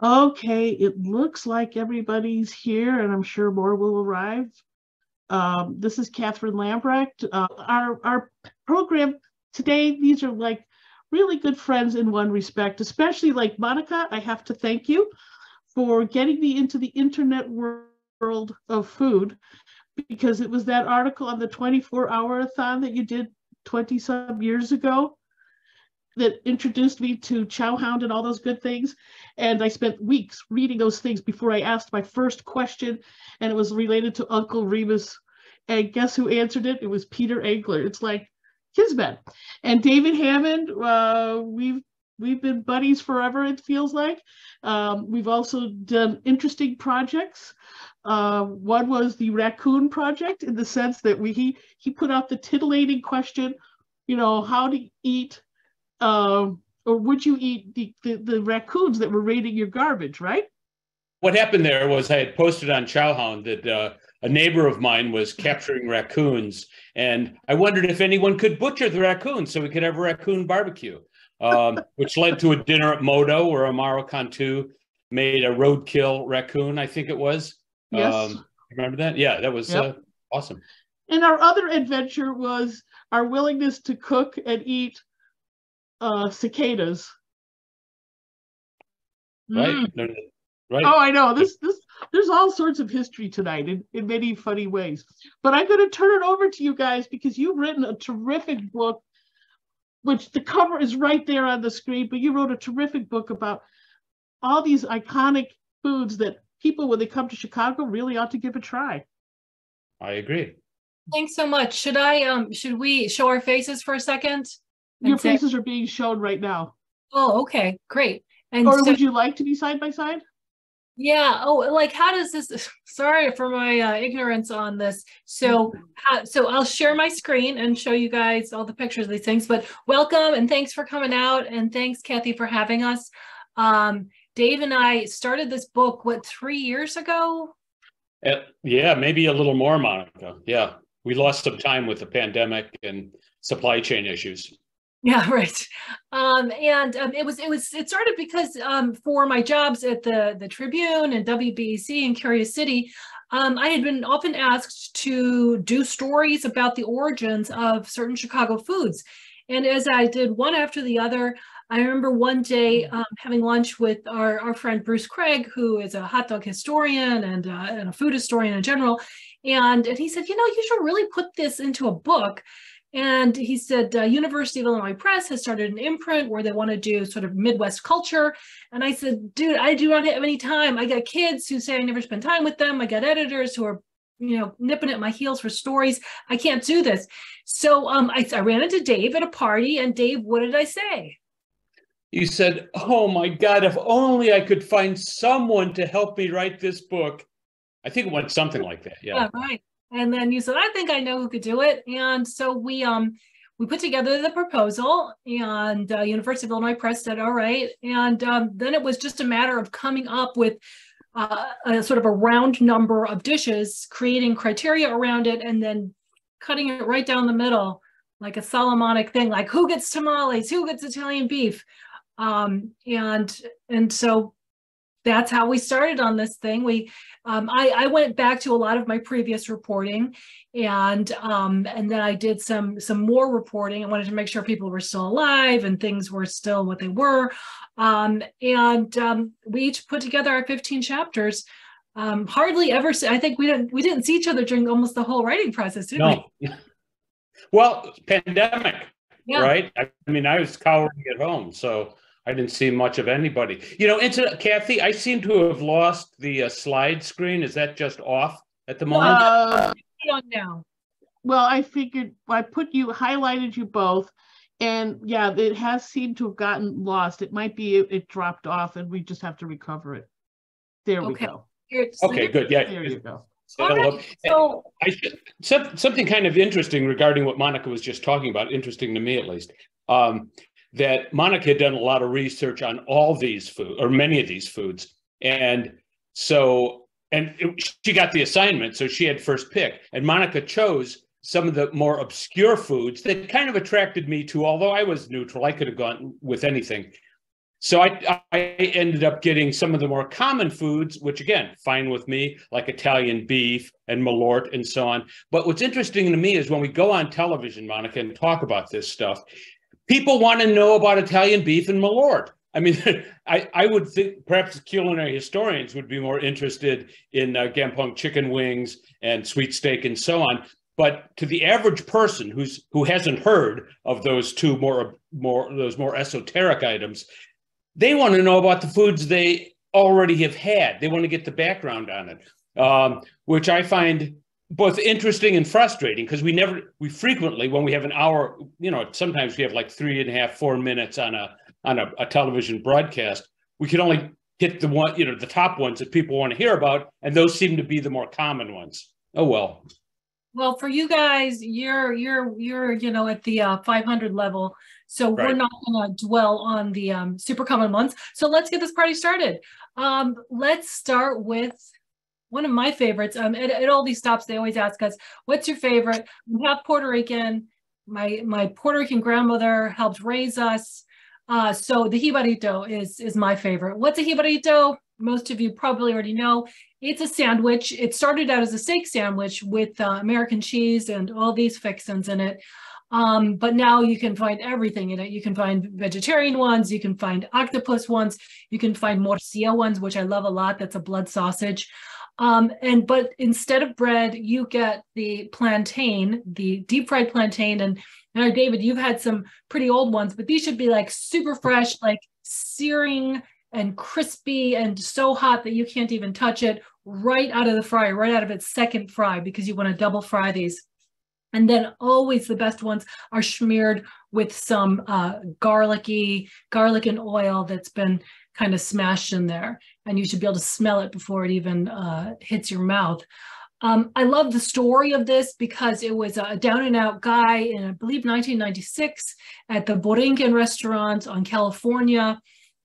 Okay, it looks like everybody's here, and I'm sure more will arrive. Um, this is Catherine Lambrecht. Uh, our our program today. These are like really good friends in one respect, especially like Monica. I have to thank you for getting me into the internet world of food because it was that article on the 24 hour thon that you did 20 some years ago that introduced me to Chowhound and all those good things. And I spent weeks reading those things before I asked my first question, and it was related to Uncle Remus. And guess who answered it? It was Peter Engler. It's like Kismet. And David Hammond, uh, we've we've been buddies forever. It feels like. Um, we've also done interesting projects. Uh, one was the raccoon project, in the sense that we he he put out the titillating question, you know, how to eat uh, or would you eat the, the, the, raccoons that were raiding your garbage, right? What happened there was I had posted on Chowhound that uh, a neighbor of mine was capturing raccoons, and I wondered if anyone could butcher the raccoons so we could have a raccoon barbecue, um, which led to a dinner at Moto where Homaro Cantu made a roadkill raccoon, I think it was. Yes. Um, remember that? Yeah, that was yep. uh, awesome. And our other adventure was our willingness to cook and eat uh, cicadas. Right. Mm. Right. Oh, I know. This this there's all sorts of history tonight in, in many funny ways. But I'm going to turn it over to you guys because you've written a terrific book, which the cover is right there on the screen. But you wrote a terrific book about all these iconic foods that people, when they come to Chicago, really ought to give a try. I agree. Thanks so much. Should I um should we show our faces for a second? Your say, faces are being shown right now. Oh, okay, great. And or so, would you like to be side by side? Yeah. Oh, like how does this? Sorry for my uh, ignorance on this. So, how, so I'll share my screen and show you guys all the pictures of these things. But welcome and thanks for coming out, and thanks Kathy for having us. Um, Dave and I started this book what three years ago. Uh, yeah, maybe a little more, Monica. Yeah, we lost some time with the pandemic and supply chain issues. Yeah, right. Um, and um, it was it was it started because um, for my jobs at the the Tribune and WBEZ in Curious City, um, I had been often asked to do stories about the origins of certain Chicago foods. And as I did one after the other, I remember one day um, having lunch with our, our friend Bruce Craig, who is a hot dog historian and, uh, and a food historian in general. And, and he said, you know, you should really put this into a book and he said, uh, University of Illinois Press has started an imprint where they want to do sort of Midwest culture. And I said, dude, I do not have any time. I got kids who say I never spend time with them. I got editors who are, you know, nipping at my heels for stories. I can't do this. So um, I, I ran into Dave at a party, and Dave, what did I say? You said, "Oh my God! If only I could find someone to help me write this book." I think it went something like that. Yeah. Yeah. Right. And then you said, I think I know who could do it. And so we um we put together the proposal and uh, University of Illinois Press said, all right. And um, then it was just a matter of coming up with uh, a sort of a round number of dishes, creating criteria around it, and then cutting it right down the middle, like a Solomonic thing, like who gets tamales, who gets Italian beef. Um, and and so that's how we started on this thing. We, um, I, I, went back to a lot of my previous reporting, and um, and then I did some some more reporting. I wanted to make sure people were still alive and things were still what they were. Um, and um, we each put together our 15 chapters. Um, hardly ever. I think we didn't we didn't see each other during almost the whole writing process, did no. we? Well, pandemic, yeah. right? I mean, I was cowering at home, so I didn't see much of anybody. You know, into Kathy, I seem to have lost the uh, slide screen. Is that just off at the moment? Uh, on now. Well, I figured I put you highlighted you both, and yeah, it has seemed to have gotten lost. It might be it, it dropped off, and we just have to recover it. There okay. we go. okay, good. Yeah, there you go. Right, so, I, something kind of interesting regarding what Monica was just talking about, interesting to me at least. Um, that Monica had done a lot of research on all these foods or many of these foods. And so, and it, she got the assignment, so she had first pick. And Monica chose some of the more obscure foods that kind of attracted me to, although I was neutral, I could have gone with anything. So I, I ended up getting some of the more common foods, which again, fine with me, like Italian beef and Malort and so on. But what's interesting to me is when we go on television, Monica, and talk about this stuff, people want to know about Italian beef and Malort. I mean, I, I would think perhaps culinary historians would be more interested in uh, Gampong chicken wings and sweet steak and so on. But to the average person who's who hasn't heard of those two more more those more esoteric items, they want to know about the foods they already have had. They want to get the background on it, um, which I find both interesting and frustrating because we never, we frequently, when we have an hour, you know, sometimes we have like three and a half, four minutes on a on a, a television broadcast. We can only hit the one, you know, the top ones that people want to hear about, and those seem to be the more common ones. Oh well. Well, for you guys, you're you're you're you know at the uh, 500 level, so right. we're not going to dwell on the um, super common ones. So let's get this party started. Um, let's start with one of my favorites. Um, at, at all these stops, they always ask us, "What's your favorite?" We have Puerto Rican. My my Puerto Rican grandmother helped raise us. Uh, so the jibarito is is my favorite. What's a jibarito? Most of you probably already know. It's a sandwich. It started out as a steak sandwich with uh, American cheese and all these fixins in it. Um, but now you can find everything in it. You can find vegetarian ones, you can find octopus ones, you can find morcilla ones, which I love a lot. That's a blood sausage. Um, and but instead of bread, you get the plantain, the deep fried plantain. And now, David, you've had some pretty old ones, but these should be like super fresh, like searing and crispy and so hot that you can't even touch it right out of the fryer, right out of its second fry, because you want to double fry these. And then always the best ones are smeared with some uh, garlicky, garlic and oil that's been kind of smashed in there. And you should be able to smell it before it even uh, hits your mouth. Um, I love the story of this because it was a down and out guy in, I believe, 1996 at the Borinquen restaurant on California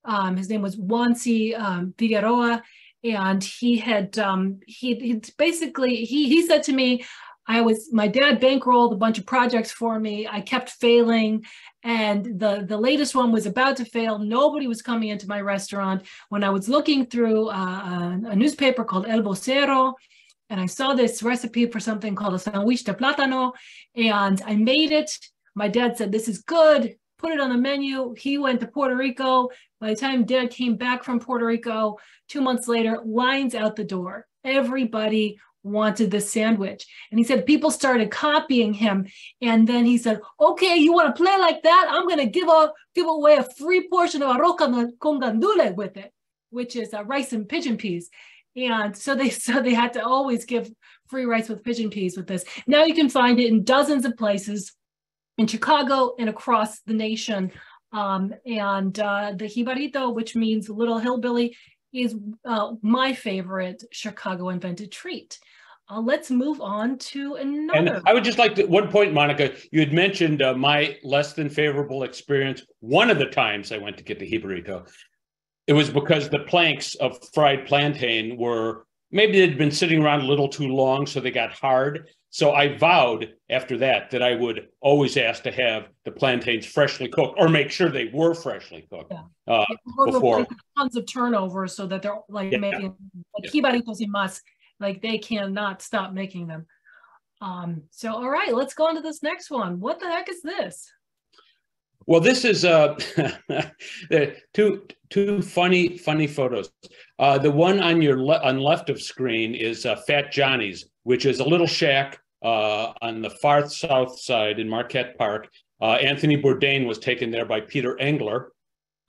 um, his name was Juan C. um, Figueroa, and he had um, he, he basically he he said to me, I was my dad bankrolled a bunch of projects for me. I kept failing, and the the latest one was about to fail. Nobody was coming into my restaurant. When I was looking through uh, a newspaper called El Vocero, and I saw this recipe for something called a sandwich de plátano, and I made it. My dad said, "This is good put it on the menu. He went to Puerto Rico. By the time dad came back from Puerto Rico, two months later, lines out the door. Everybody wanted the sandwich. And he said people started copying him. And then he said, okay, you want to play like that? I'm going to give a, give away a free portion of arroz con gandule with it, which is uh, rice and pigeon peas. And so they so they had to always give free rice with pigeon peas with this. Now you can find it in dozens of places in Chicago and across the nation. Um, and uh, the jibarito, which means little hillbilly, is uh, my favorite Chicago invented treat. Uh, let's move on to another. And I would just like to, one point, Monica, you had mentioned uh, my less than favorable experience. One of the times I went to get the jibarito, it was because the planks of fried plantain were maybe they'd been sitting around a little too long, so they got hard. So I vowed after that that I would always ask to have the plantains freshly cooked or make sure they were freshly cooked yeah. uh, before. Tons of turnover so that they're like yeah. making like yeah. like they cannot stop making them. Um, so all right, let's go on to this next one. What the heck is this? Well, this is uh, two two funny funny photos. Uh, the one on your le- on left of screen is uh, Fat Johnny's, which is a little shack on the far south side in Marquette Park. Uh, Anthony Bourdain was taken there by Peter Engler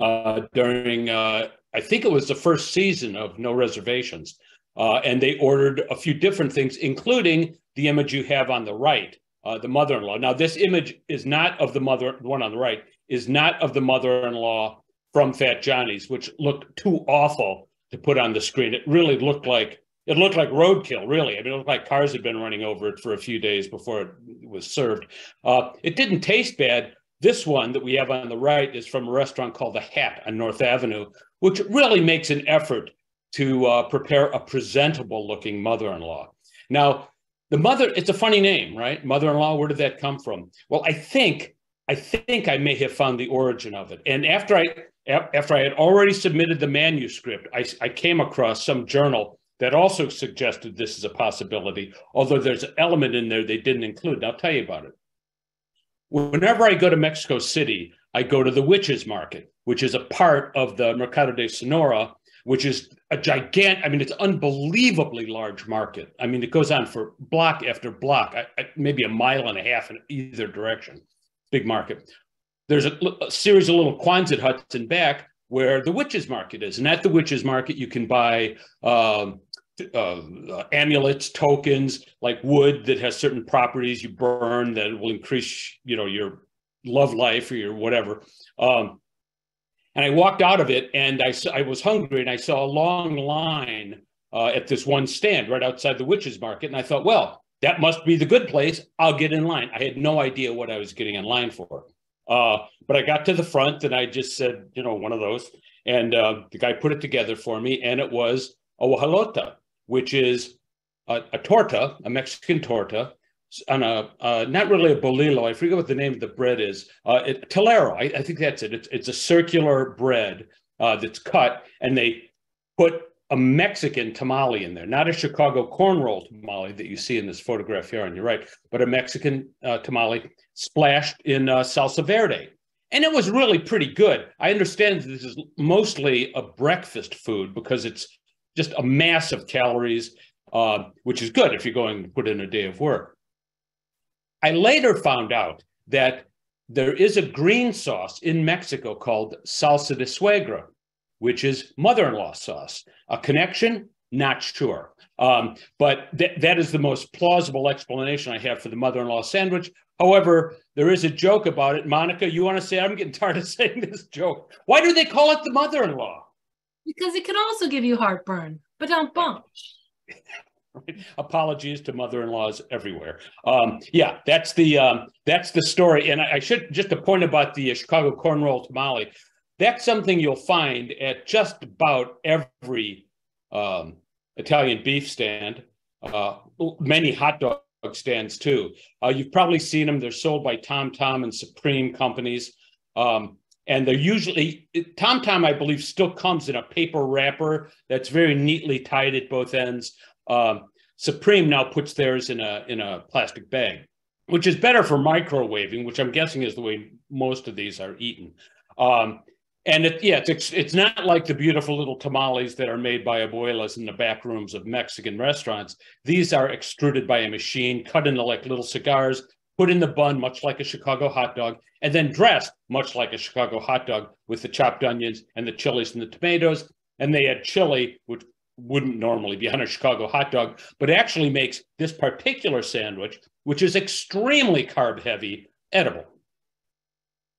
uh, during, uh, I think it was the first season of No Reservations. Uh, and they ordered a few different things, including the image you have on the right, uh, the mother-in-law. Now, this image is not of the mother, the one on the right, is not of the mother-in-law from Fat Johnny's, which looked too awful to put on the screen. It really looked like it looked like roadkill, really. I mean, it looked like cars had been running over it for a few days before it was served. Uh, it didn't taste bad. This one that we have on the right is from a restaurant called The Hat on North Avenue, which really makes an effort to uh, prepare a presentable looking mother in law. Now, the mother, it's a funny name, right? Mother in law, where did that come from? Well, I think. I think I may have found the origin of it. And after I after I had already submitted the manuscript, I, I came across some journal that also suggested this is a possibility, although there's an element in there they didn't include. And I'll tell you about it. Whenever I go to Mexico City, I go to the Witches Market, which is a part of the Mercado de Sonora, which is a gigantic, I mean, it's unbelievably large market. I mean, it goes on for block after block, I, I, maybe a mile and a half in either direction. Big market. There's a, a series of little Quonset huts in back where the witches market is. And at the witches market, you can buy um, uh, amulets, tokens, like wood that has certain properties you burn that will increase, you know, your love life or your whatever. Um, and I walked out of it and I, I was hungry and I saw a long line uh, at this one stand right outside the witches market. And I thought, well, that must be the good place. I'll get in line. I had no idea what I was getting in line for. Uh, but I got to the front and I just said, you know, one of those. And uh, the guy put it together for me, and it was a guajolota, which is a, a torta, a Mexican torta, on a uh, not really a bolillo. I forget what the name of the bread is. Uh, it, I, I, think that's it. It's, it's a circular bread uh, that's cut, and they put a Mexican tamale in there, not a Chicago corn roll tamale that you see in this photograph here on your right, but a Mexican uh, tamale splashed in uh, salsa verde. And it was really pretty good. I understand this is mostly a breakfast food because it's just a mass of calories, uh, which is good if you're going to put in a day of work. I later found out that there is a green sauce in Mexico called salsa de suegra, which is mother in law sauce. A connection? Not sure. Um, but th- that is the most plausible explanation I have for the mother in law sandwich. However, there is a joke about it. Monica, you want to say, I'm getting tired of saying this joke. Why do they call it the mother in law? Because it can also give you heartburn, but don't bump. Apologies to mother-in-laws everywhere. Um, yeah, that's the um, that's the story. And I, I, should just a point about the Chicago corn roll tamale. That's something you'll find at just about every um, Italian beef stand. Uh, many hot dog stands too. Uh, you've probably seen them. They're sold by Tom Tom and Supreme companies. Um, and they're usually Tom Tom, I believe, still comes in a paper wrapper that's very neatly tied at both ends. Um, Supreme now puts theirs in a in a plastic bag, which is better for microwaving, which I'm guessing is the way most of these are eaten. Um, and it, yeah, it's it's not like the beautiful little tamales that are made by abuelas in the back rooms of Mexican restaurants. These are extruded by a machine, cut into like little cigars, put in the bun, much like a Chicago hot dog, and then dressed much like a Chicago hot dog with the chopped onions and the chilies and the tomatoes. And they add chili, which wouldn't normally be on a Chicago hot dog, but actually makes this particular sandwich, which is extremely carb heavy, edible.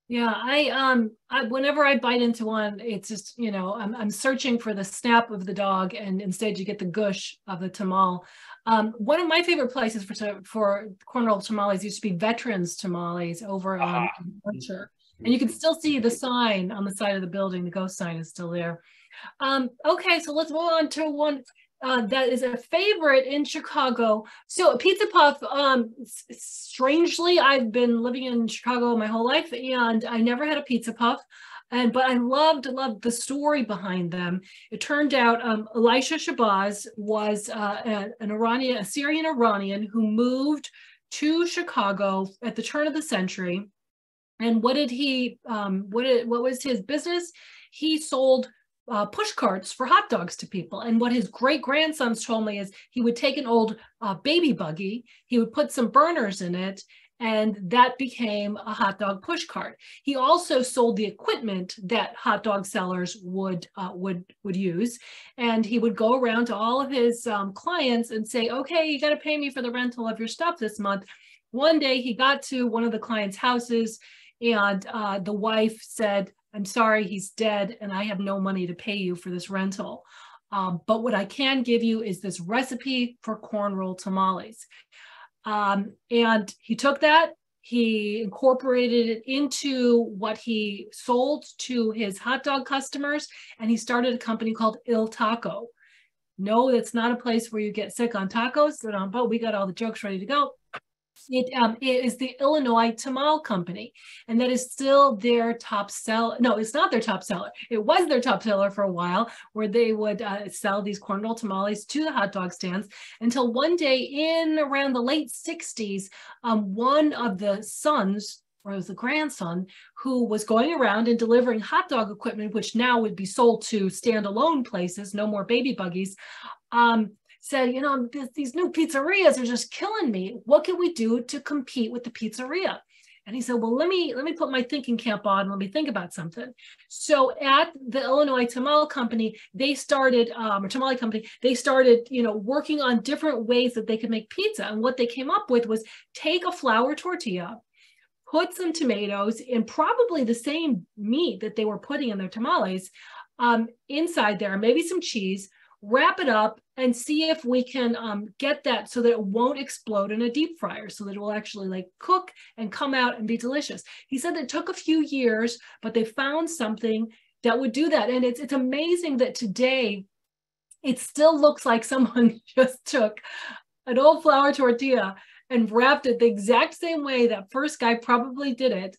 Yeah, I um I, whenever I bite into one, it's just, you know, I'm I'm searching for the snap of the dog and instead you get the gush of the tamal. Um, one of my favorite places for for corn roll tamales used to be Veterans Tamales over on ah. Archer. And you can still see the sign on the side of the building. The ghost sign is still there. Um, okay, so let's move on to one uh, that is a favorite in Chicago. So Pizza Puff, um, strangely, I've been living in Chicago my whole life and I never had a Pizza Puff. And but I loved loved the story behind them. It turned out um, Elisha Shabazz was uh, an Iranian, a Syrian Iranian who moved to Chicago at the turn of the century. And what did he? Um, what did, what was his business? He sold uh, push carts for hot dogs to people. And what his great grandsons told me is he would take an old uh, baby buggy, he would put some burners in it, and that became a hot dog push cart. He also sold the equipment that hot dog sellers would uh, would would use, and he would go around to all of his um, clients and say, "Okay, you got to pay me for the rental of your stuff this month." One day, he got to one of the clients' houses, and uh, the wife said, I'm sorry, he's dead and I have no money to pay you for this rental. Um, but what I can give you is this recipe for corn roll tamales. Um, and he took that, he incorporated it into what he sold to his hot dog customers, and he started a company called Iltaco. No, it's not a place where you get sick on tacos, but we got all the jokes ready to go. It, um, it is the Illinois Tamal Company, and that is still their top seller. No, it's not their top seller. It was their top seller for a while, where they would uh, sell these corn roll tamales to the hot dog stands until one day in around the late 60s, um, one of the sons or it was the grandson who was going around and delivering hot dog equipment, which now would be sold to standalone places, no more baby buggies. Um, said, you know, these new pizzerias are just killing me. What can we do to compete with the pizzeria? And he said, well, let me let me put my thinking cap on. Let me think about something. So at the Illinois Tamale Company, they started, um, or Tamale Company, they started, you know, working on different ways that they could make pizza. And what they came up with was take a flour tortilla, put some tomatoes and probably the same meat that they were putting in their tamales um, inside there, maybe some cheese, wrap it up and see if we can um, get that so that it won't explode in a deep fryer so that it will actually like cook and come out and be delicious. He said it took a few years, but they found something that would do that. And it's, it's amazing that today it still looks like someone just took an old flour tortilla and wrapped it the exact same way that first guy probably did it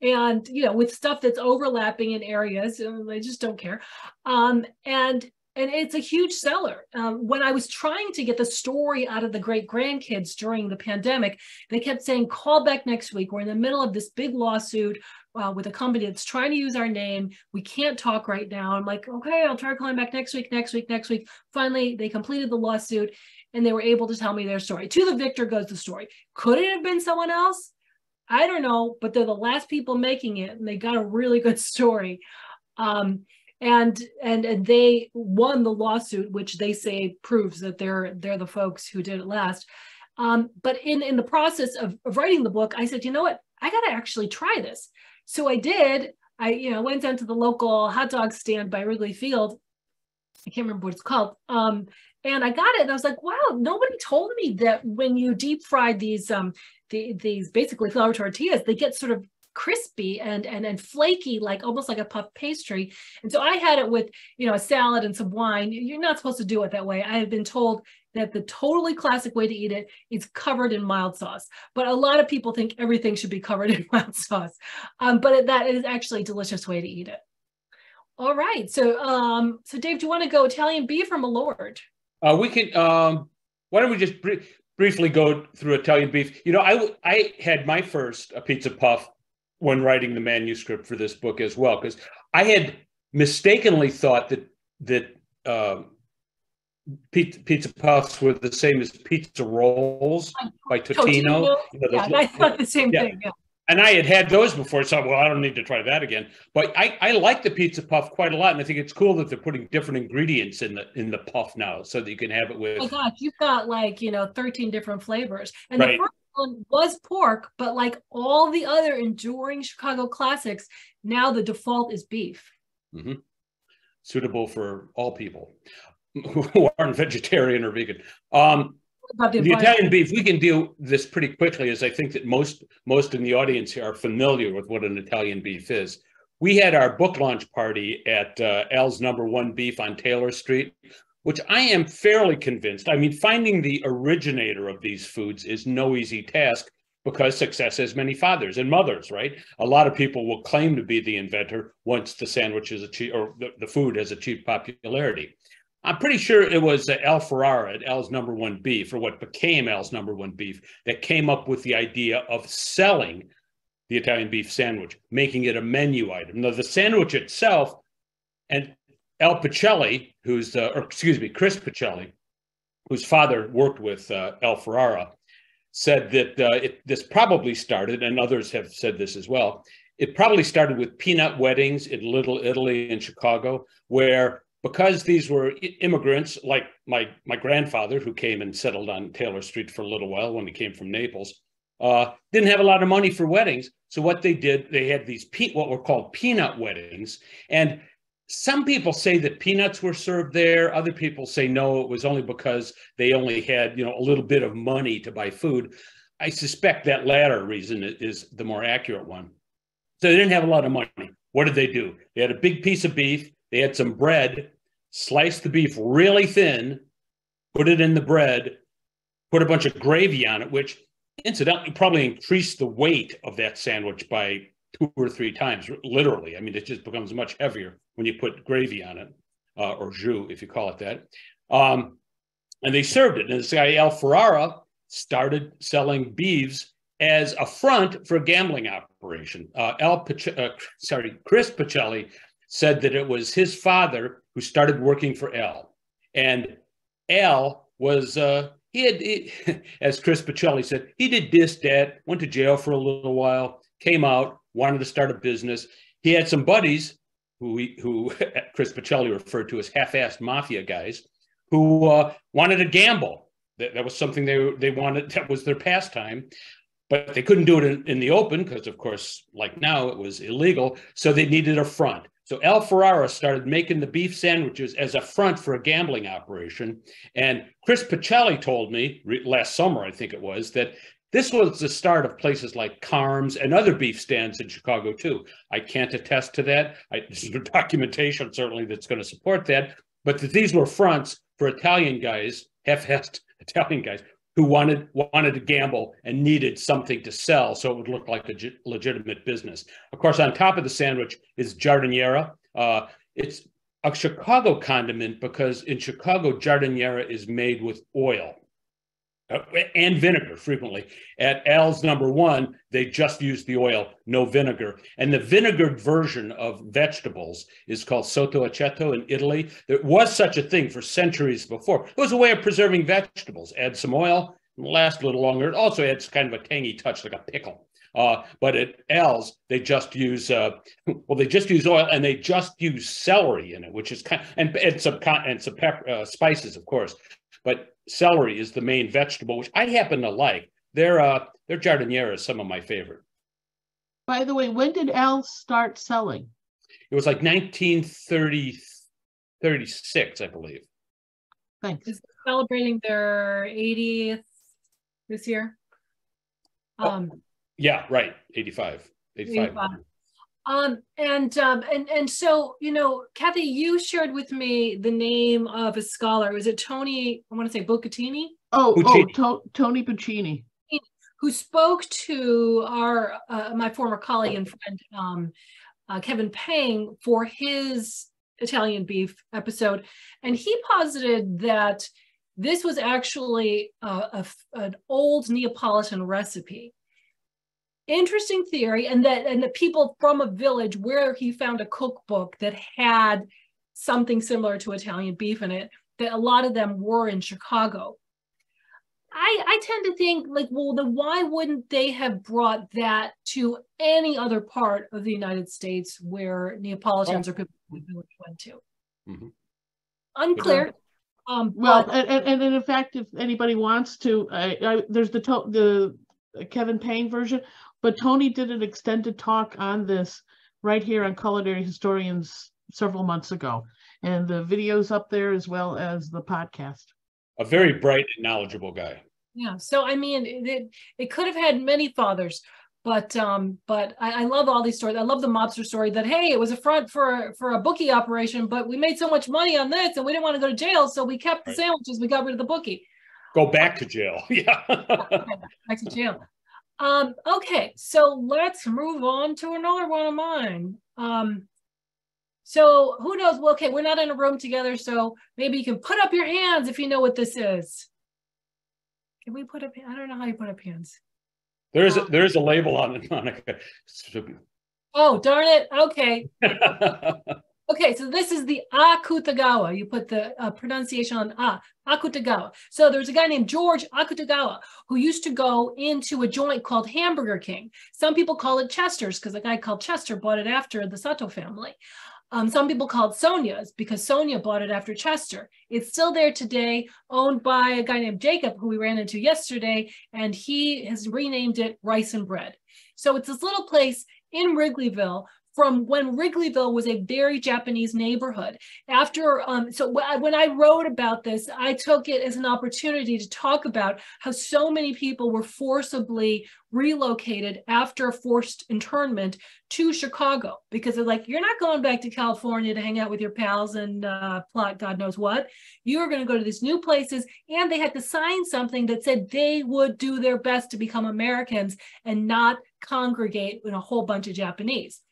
and you know with stuff that's overlapping in areas they just don't care um, and and it's a huge seller. Um, when I was trying to get the story out of the great grandkids during the pandemic, they kept saying, call back next week. We're in the middle of this big lawsuit uh, with a company that's trying to use our name. We can't talk right now. I'm like, okay, I'll try calling back next week, next week, next week. Finally, they completed the lawsuit and they were able to tell me their story. To the victor goes the story. Could it have been someone else? I don't know, but they're the last people making it and they got a really good story. Um, and and and they won the lawsuit which they say proves that they're they're the folks who did it last. Um, but in in the process of, of writing the book i said you know what? I got to actually try this. So i did. I you know went down to the local hot dog stand by wrigley field. I can't remember what it's called. Um, and i got it and i was like wow nobody told me that when you deep fried these um the, these basically flour tortillas they get sort of crispy and and and flaky, like almost like a puff pastry. And so I had it with you know a salad and some wine. You're not supposed to do it that way. I have been told that the totally classic way to eat it is covered in mild sauce. But a lot of people think everything should be covered in mild sauce. Um, but that is actually a delicious way to eat it. All right. So um, so Dave, do you want to go Italian beef or Malort? Uh, we can. Um, why don't we just br- briefly go through Italian beef? You know, I I had my first a pizza puff when writing the manuscript for this book as well, because I had mistakenly thought that that uh, pizza, pizza, puffs were the same as pizza rolls by Totino. You know, yeah, I thought the same yeah. thing. Yeah. And I had had those before, so well, I don't need to try that again. But I, I like the pizza puff quite a lot, and I think it's cool that they're putting different ingredients in the in the puff now, so that you can have it with. Oh my gosh, you've got like you know thirteen different flavors, and right. the first one was pork, but like all the other enduring Chicago classics, now the default is beef. Mm-hmm. Suitable for all people who aren't vegetarian or vegan. Um, the, the Italian beef, we can deal this pretty quickly, as I think that most most in the audience here are familiar with what an Italian beef is. We had our book launch party at uh, Al's Number One Beef on Taylor Street which I am fairly convinced. I mean, finding the originator of these foods is no easy task because success has many fathers and mothers, right? A lot of people will claim to be the inventor once the sandwich is achieved or the, the food has achieved popularity. I'm pretty sure it was uh, Al Ferreri at Al's number one beef, or what became Al's number one beef, that came up with the idea of selling the Italian beef sandwich, making it a menu item. Now, the sandwich itself, and Al Pacelli, who's, uh, or excuse me, Chris Pacelli, whose father worked with uh, Al Ferreri, said that uh, it, this probably started, and others have said this as well. It probably started with peanut weddings in Little Italy in Chicago, where because these were immigrants, like my my grandfather, who came and settled on Taylor Street for a little while when he came from Naples, uh, didn't have a lot of money for weddings. So what they did, they had these pe- what were called peanut weddings, and some people say that peanuts were served there. Other people say no, it was only because they only had, you know, a little bit of money to buy food. I suspect that latter reason is the more accurate one. So they didn't have a lot of money. What did they do? They had a big piece of beef, they had some bread, sliced the beef really thin, put it in the bread, put a bunch of gravy on it, which incidentally probably increased the weight of that sandwich by two or three times, literally. I mean, it just becomes much heavier when you put gravy on it, uh, or jus, if you call it that. Um, and they served it. And this guy, Al Ferreri, started selling beeves as a front for a gambling operation. Uh, Al, uh, sorry, Chris Pacelli said that it was his father who started working for Al. And Al was, uh, he had, he, as Chris Pacelli said, he did this, that, went to jail for a little while, came out, wanted to start a business. He had some buddies who, he, who Chris Pacelli referred to as half-assed mafia guys who uh, wanted to gamble. That, that was something they, they wanted, that was their pastime but they couldn't do it in, in the open because, of course, like now, it was illegal. So they needed a front. So Al Ferreri started making the beef sandwiches as a front for a gambling operation. And Chris Pacelli told me last summer, I think it was, that this was the start of places like Carm's and other beef stands in Chicago too. I can't attest to that. I, there's no documentation certainly that's going to support that, but that these were fronts for Italian guys, half-assed Italian guys who wanted wanted to gamble and needed something to sell so it would look like a legitimate business. Of course, on top of the sandwich is giardiniera. Uh, it's a Chicago condiment because in Chicago, giardiniera is made with oil uh, and vinegar frequently. At Al's number one, they just use the oil, no vinegar. And the vinegared version of vegetables is called sotto aceto in Italy. There was such a thing for centuries before. It was a way of preserving vegetables. Add some oil, last a little longer. It also adds kind of a tangy touch, like a pickle. Uh, but at Al's, they just use uh, well, they just use oil and they just use celery in it, which is kind of, and and some and some pepper, uh, spices, of course. But celery is the main vegetable, which I happen to like. Their uh, their giardiniera is some of my favorite. By the way, when did Al start selling? It was like 1930, 36, I believe. Thanks. Is celebrating their 80th this year? Oh, um, yeah, right. 85. 85. 85. Um, and um, and and so you know, Kathy, you shared with me the name of a scholar. Was it Tony? I want to say Bucatini. Oh, oh, to- Tony Buccini, who spoke to our uh, my former colleague and friend um, uh, Kevin Pang for his Italian beef episode, and he posited that this was actually a, a, an old Neapolitan recipe interesting theory and that and the people from a village where he found a cookbook that had something similar to Italian beef in it that a lot of them were in Chicago. I, I tend to think like, well, then why wouldn't they have brought that to any other part of the United States where Neapolitans oh. or people from the village went to? Mm-hmm. Unclear. Um, well, but, and, and, and in fact, if anybody wants to, I, I, there's the to, the Kevin Pang version. But Tony did an extended talk on this right here on Culinary Historians several months ago. And the video's up there as well as the podcast. A very bright and knowledgeable guy. Yeah. So I mean, it, it could have had many fathers, but um, but I, I, love all these stories. I love the mobster story that hey, it was a front for for a bookie operation, but we made so much money on this, and we didn't want to go to jail, so we kept the right. sandwiches. We got rid of the bookie. Go back to jail. Yeah. back to jail. Um, okay, so let's move on to another one of mine. Um, so who knows? Well, okay, we're not in a room together, so maybe you can put up your hands if you know what this is. Can we put up? I don't know how you put up hands. There is a, there is a label on it, Monica. Oh darn it! Okay. Okay, so this is the Akutagawa. You put the uh, pronunciation on A, Akutagawa. So there's a guy named George Akutagawa who used to go into a joint called Hamburger King. Some people call it Chester's because a guy called Chester bought it after the Sato family. Um, some people call it Sonia's because Sonia bought it after Chester. It's still there today, owned by a guy named Jacob, who we ran into yesterday, and he has renamed it Rice and Bread. So it's this little place in Wrigleyville from when Wrigleyville was a very Japanese neighborhood. After, um, so when I wrote about this, I took it as an opportunity to talk about how so many people were forcibly relocated after forced internment to Chicago because they're like, you're not going back to California to hang out with your pals and uh, plot God knows what. You are going to go to these new places. And they had to sign something that said they would do their best to become Americans and not congregate in a whole bunch of Japanese.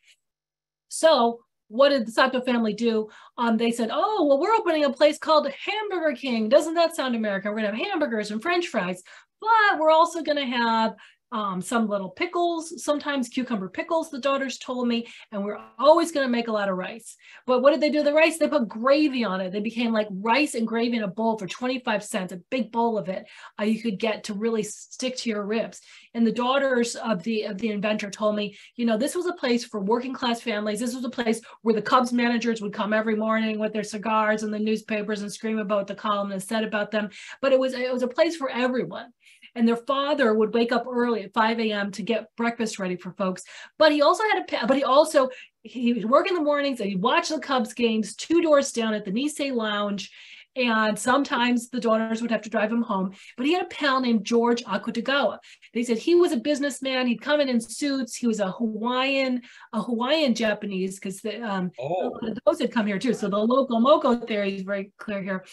So what did the Sato family do? Um, they said, oh, well, we're opening a place called Hamburger King. Doesn't that sound American? We're going to have hamburgers and french fries, but we're also going to have um, some little pickles, sometimes cucumber pickles, the daughters told me, and we're always going to make a lot of rice. But what did they do the rice? They put gravy on it. They became like rice and gravy in a bowl for 25 cents, a big bowl of it uh, you could get to really stick to your ribs. And the daughters of the of the inventor told me, you know, this was a place for working class families. This was a place where the Cubs managers would come every morning with their cigars and the newspapers and scream about the columnist said about them. But it was it was a place for everyone and their father would wake up early at 5 a.m. to get breakfast ready for folks. But he also had a, but he also, he would work in the mornings and he'd watch the Cubs games two doors down at the Nisei Lounge. And sometimes the daughters would have to drive him home. But he had a pal named George Akutagawa. They said he was a businessman. He'd come in in suits. He was a Hawaiian, a Hawaiian Japanese, because um, oh. those had come here too. So the loco moco theory is very clear here.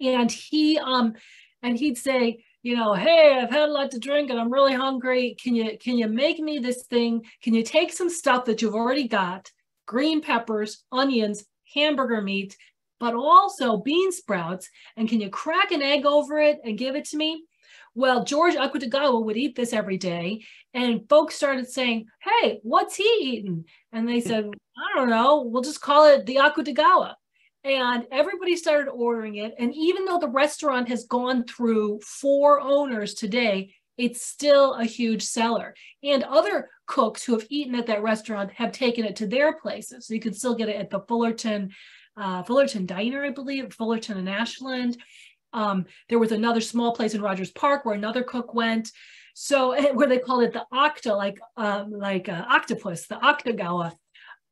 And he um and he'd say, you know, hey, I've had a lot to drink and I'm really hungry. Can you can you make me this thing? Can you take some stuff that you've already got, green peppers, onions, hamburger meat, but also bean sprouts, and can you crack an egg over it and give it to me? Well, George Akutagawa would eat this every day, and folks started saying, "Hey, what's he eating?" And they said, "I don't know. We'll just call it the Akutagawa." And everybody started ordering it. And even though the restaurant has gone through four owners today, it's still a huge seller. And other cooks who have eaten at that restaurant have taken it to their places. So you can still get it at the Fullerton, uh, Fullerton Diner, I believe, Fullerton and Ashland. Um, there was another small place in Rogers Park where another cook went. So where they called it the octa, like um, like uh, octopus, the octagawa.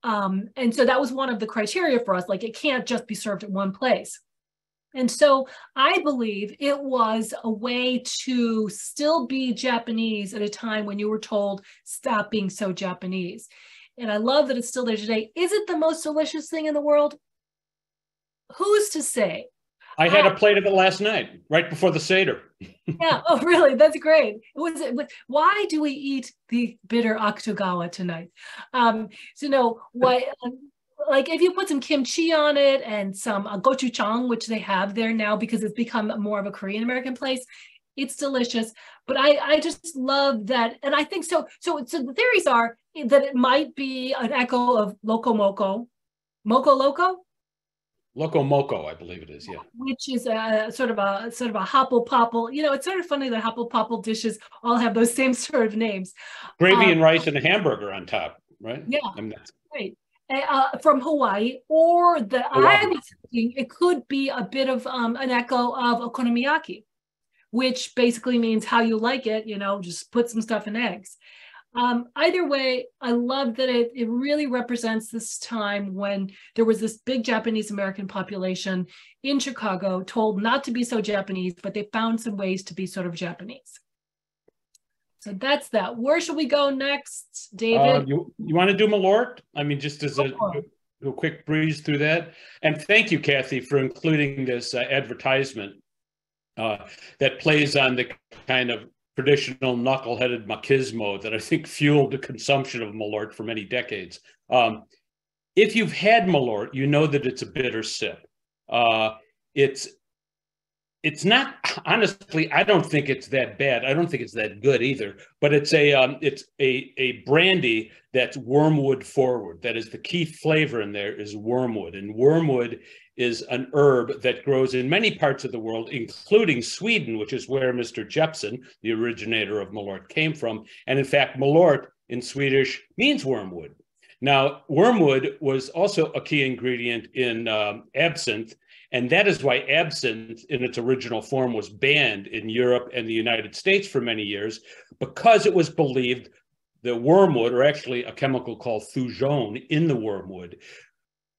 Um, and so that was one of the criteria for us, like it can't just be served at one place. And so I believe it was a way to still be Japanese at a time when you were told, stop being so Japanese. And I love that it's still there today. Is it the most delicious thing in the world? Who's to say? I had a plate of it last night, right before the Seder. yeah. Oh, really? That's great. Was it, why do we eat the bitter Akutagawa tonight? Um, so no, why? like if you put some kimchi on it and some uh, gochujang, which they have there now because it's become more of a Korean American place, it's delicious. But I, I just love that, and I think so. So, so the theories are that it might be an echo of Loco Moco, Moco Loco. Loco Moco, I believe it is, yeah. Which is a sort of a sort of a hopple popple. You know, it's sort of funny that hopple popple dishes all have those same sort of names. Gravy um, and rice and a hamburger on top, right? Yeah, I mean, right. Uh, from Hawaii, or the I was thinking it could be a bit of um, an echo of okonomiyaki, which basically means how you like it. You know, just put some stuff in eggs. Um, either way, I love that it, it really represents this time when there was this big Japanese American population in Chicago told not to be so Japanese, but they found some ways to be sort of Japanese. So that's that. Where should we go next, David? Uh, you, you want to do Malort? I mean, just as a, a, quick breeze through that. And thank you, Kathy, for including this uh, advertisement uh, that plays on the kind of traditional knuckleheaded machismo that I think fueled the consumption of Malort for many decades. Um, if you've had Malort, you know that it's a bitter sip. Uh, it's it's not honestly. I don't think it's that bad. I don't think it's that good either. But it's a um, it's a a brandy that's wormwood forward. That is the key flavor in there is wormwood, and wormwood is an herb that grows in many parts of the world, including Sweden, which is where Mr. Jeppson, the originator of Malort, came from. And in fact, Malort in Swedish means wormwood. Now, wormwood was also a key ingredient in um, absinthe, and that is why absinthe in its original form was banned in Europe and the United States for many years, because it was believed the wormwood, or actually a chemical called thujone in the wormwood,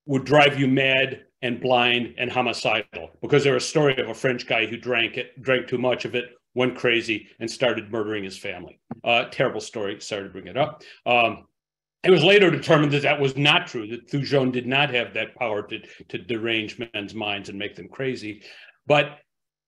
would drive you mad and blind and homicidal. Because there's a story of a French guy who drank it, drank too much of it, went crazy, and started murdering his family. Uh, terrible story. Sorry to bring it up. Um, it was later determined that that was not true, that Thujone did not have that power to, to derange men's minds and make them crazy. But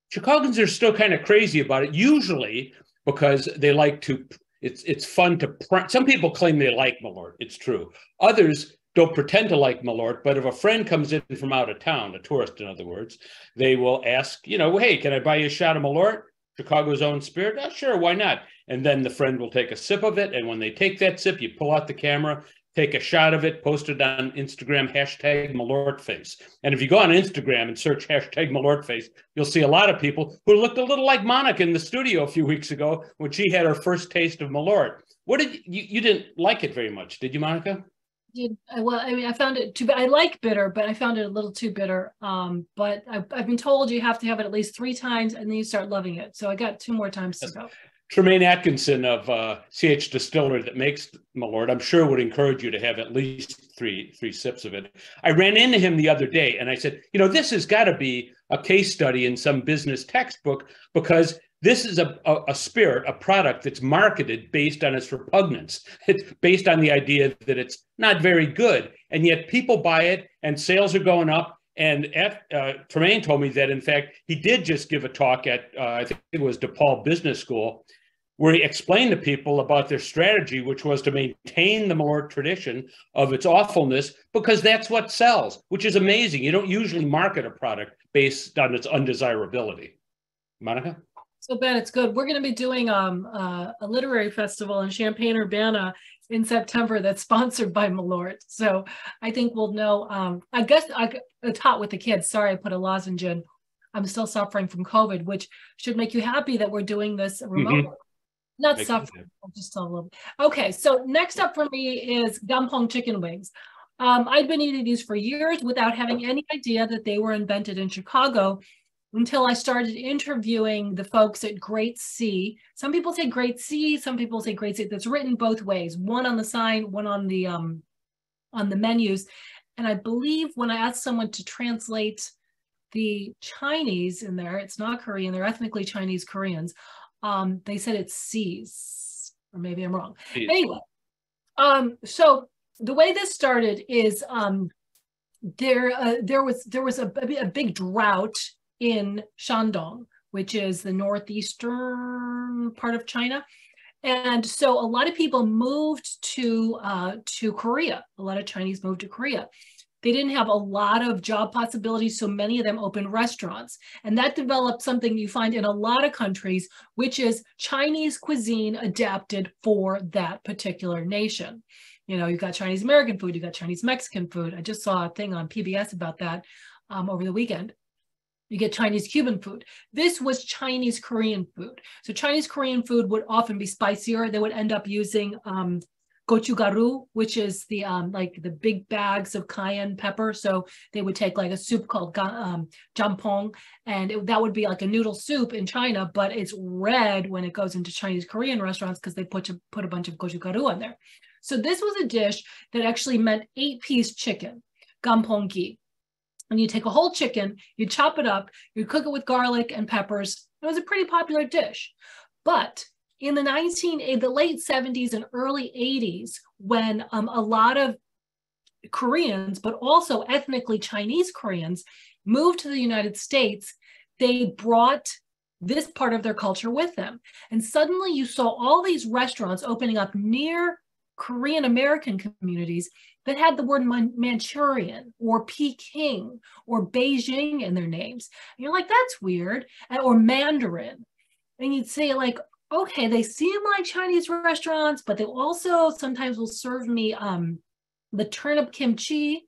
Chicagoans are still kind of crazy about it, usually because they like to, it's, it's fun to, some people claim they like Malort, it's true. Others don't pretend to like Malort, but if a friend comes in from out of town, a tourist in other words, they will ask, you know, hey, can I buy you a shot of Malort? Chicago's own spirit? Oh, sure, why not? And then the friend will take a sip of it. And when they take that sip, you pull out the camera, take a shot of it, post it on Instagram, hashtag Malortface. And if you go on Instagram and search hashtag Malortface, you'll see a lot of people who looked a little like Monica in the studio a few weeks ago when she had her first taste of Malort. What did you, you didn't like it very much, did you, Monica? Did well i mean i found it too i like bitter but i found it a little too bitter. Um but I've, I've been told you have to have it at least three times and then you start loving it. So i got two more times to go. Tremaine Atkinson of uh, CH Distillery that makes Malort, I'm sure would encourage you to have at least three three sips of it. I ran into him the other day and I said, you know, this has got to be a case study in some business textbook because this is a, a, a, spirit, a product that's marketed based on its repugnance. It's based on the idea that it's not very good. And yet people buy it and sales are going up. And at, uh, Tremaine told me that, in fact, he did just give a talk at, uh, I think it was DePaul Business School, where he explained to people about their strategy, which was to maintain the Malort tradition of its awfulness, because that's what sells, which is amazing. You don't usually market a product based on its undesirability. Monica? So Ben, it's good. We're going to be doing um, uh, a literary festival in Champaign Urbana in September that's sponsored by Malort. So I think we'll know. Um, I guess I, hot with the kids. Sorry, I put a lozenge in. I'm still suffering from COVID, which should make you happy that we're doing this remotely. Mm-hmm. Not Makes suffering, just a little. Okay, so next up for me is Gampong chicken wings. Um, I'd been eating these for years without having any idea that they were invented in Chicago until I started interviewing the folks at Great Sea. Some people say Great Sea, some people say Great Sea. That's written both ways, one on the sign, one on the um, on the menus. And I believe when I asked someone to translate the Chinese in there, it's not Korean, they're ethnically Chinese Koreans. Um, they said it's seas, or maybe I'm wrong. Anyway, um, so the way this started is um, there uh, there was there was a, a big drought in Shandong, which is the northeastern part of China. And so a lot of people moved to uh, to Korea. A lot of Chinese moved to Korea. They didn't have a lot of job possibilities, so many of them opened restaurants. And that developed something you find in a lot of countries, which is Chinese cuisine adapted for that particular nation. You know, you've got Chinese American food, you've got Chinese Mexican food. I just saw a thing on PBS about that um, over the weekend. You get Chinese Cuban food. This was Chinese Korean food. So Chinese Korean food would often be spicier. They would end up using um, gochugaru, which is the um, like the big bags of cayenne pepper. So they would take like a soup called um, jampong, and it, that would be like a noodle soup in China, but it's red when it goes into Chinese Korean restaurants because they put to, put a bunch of gochugaru on there. So this was a dish that actually meant eight piece chicken, gamponggi and you take a whole chicken, you chop it up, you cook it with garlic and peppers. It was a pretty popular dish. But in the 19, the late 70s and early 80s, when um, a lot of Koreans, but also ethnically Chinese Koreans, moved to the United States, they brought this part of their culture with them. And suddenly you saw all these restaurants opening up near Korean American communities that had the word Manchurian or Peking or Beijing in their names. And you're like, that's weird. Or Mandarin. And you'd say, like, okay, they seem like Chinese restaurants, but they also sometimes will serve me um, the turnip kimchi.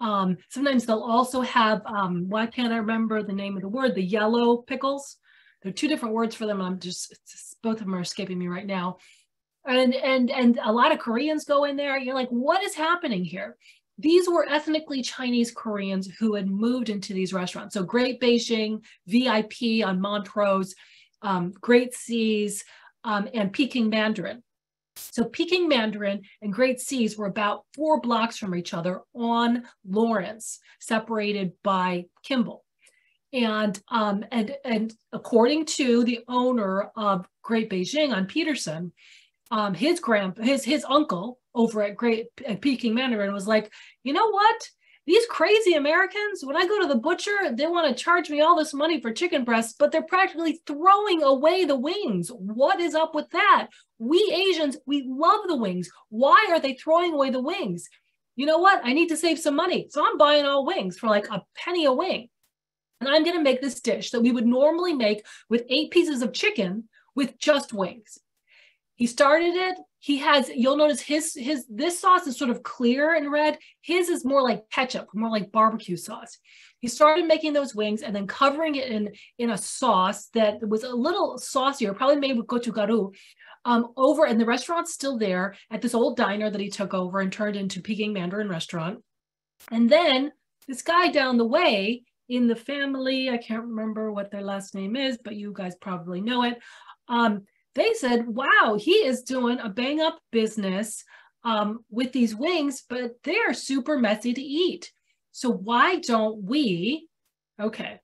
Um, sometimes they'll also have, um, why can't I remember the name of the word? The yellow pickles. There are two different words for them. I'm just, both of them are escaping me right now and and and a lot of Koreans go in there. You're like, what is happening here? These were ethnically Chinese Koreans who had moved into these restaurants. So Great Beijing, VIP on Montrose, um, Great Seas, um, and Peking Mandarin. So Peking Mandarin and Great Seas were about four blocks from each other on Lawrence, separated by Kimball. And um, and and according to the owner of Great Beijing on Peterson, um, his grand his his uncle over at Great at Peking Mandarin was like, you know what? These crazy Americans, when I go to the butcher, they want to charge me all this money for chicken breasts, but they're practically throwing away the wings. What is up with that? We Asians, we love the wings. Why are they throwing away the wings? You know what? I need to save some money. So I'm buying all wings for like a penny a wing. And I'm going to make this dish that we would normally make with eight pieces of chicken with just wings. He started it. He has, you'll notice his, his, this sauce is sort of clear and red. His is more like ketchup, more like barbecue sauce. He started making those wings and then covering it in, in a sauce that was a little saucier, probably made with gochugaru, um, over, and the restaurant's still there at this old diner that he took over and turned into Peking Mandarin restaurant. And then this guy down the way in the family, I can't remember what their last name is, but you guys probably know it. Um, they said, wow, he is doing a bang up business um, with these wings, but they're super messy to eat. So why don't we, okay,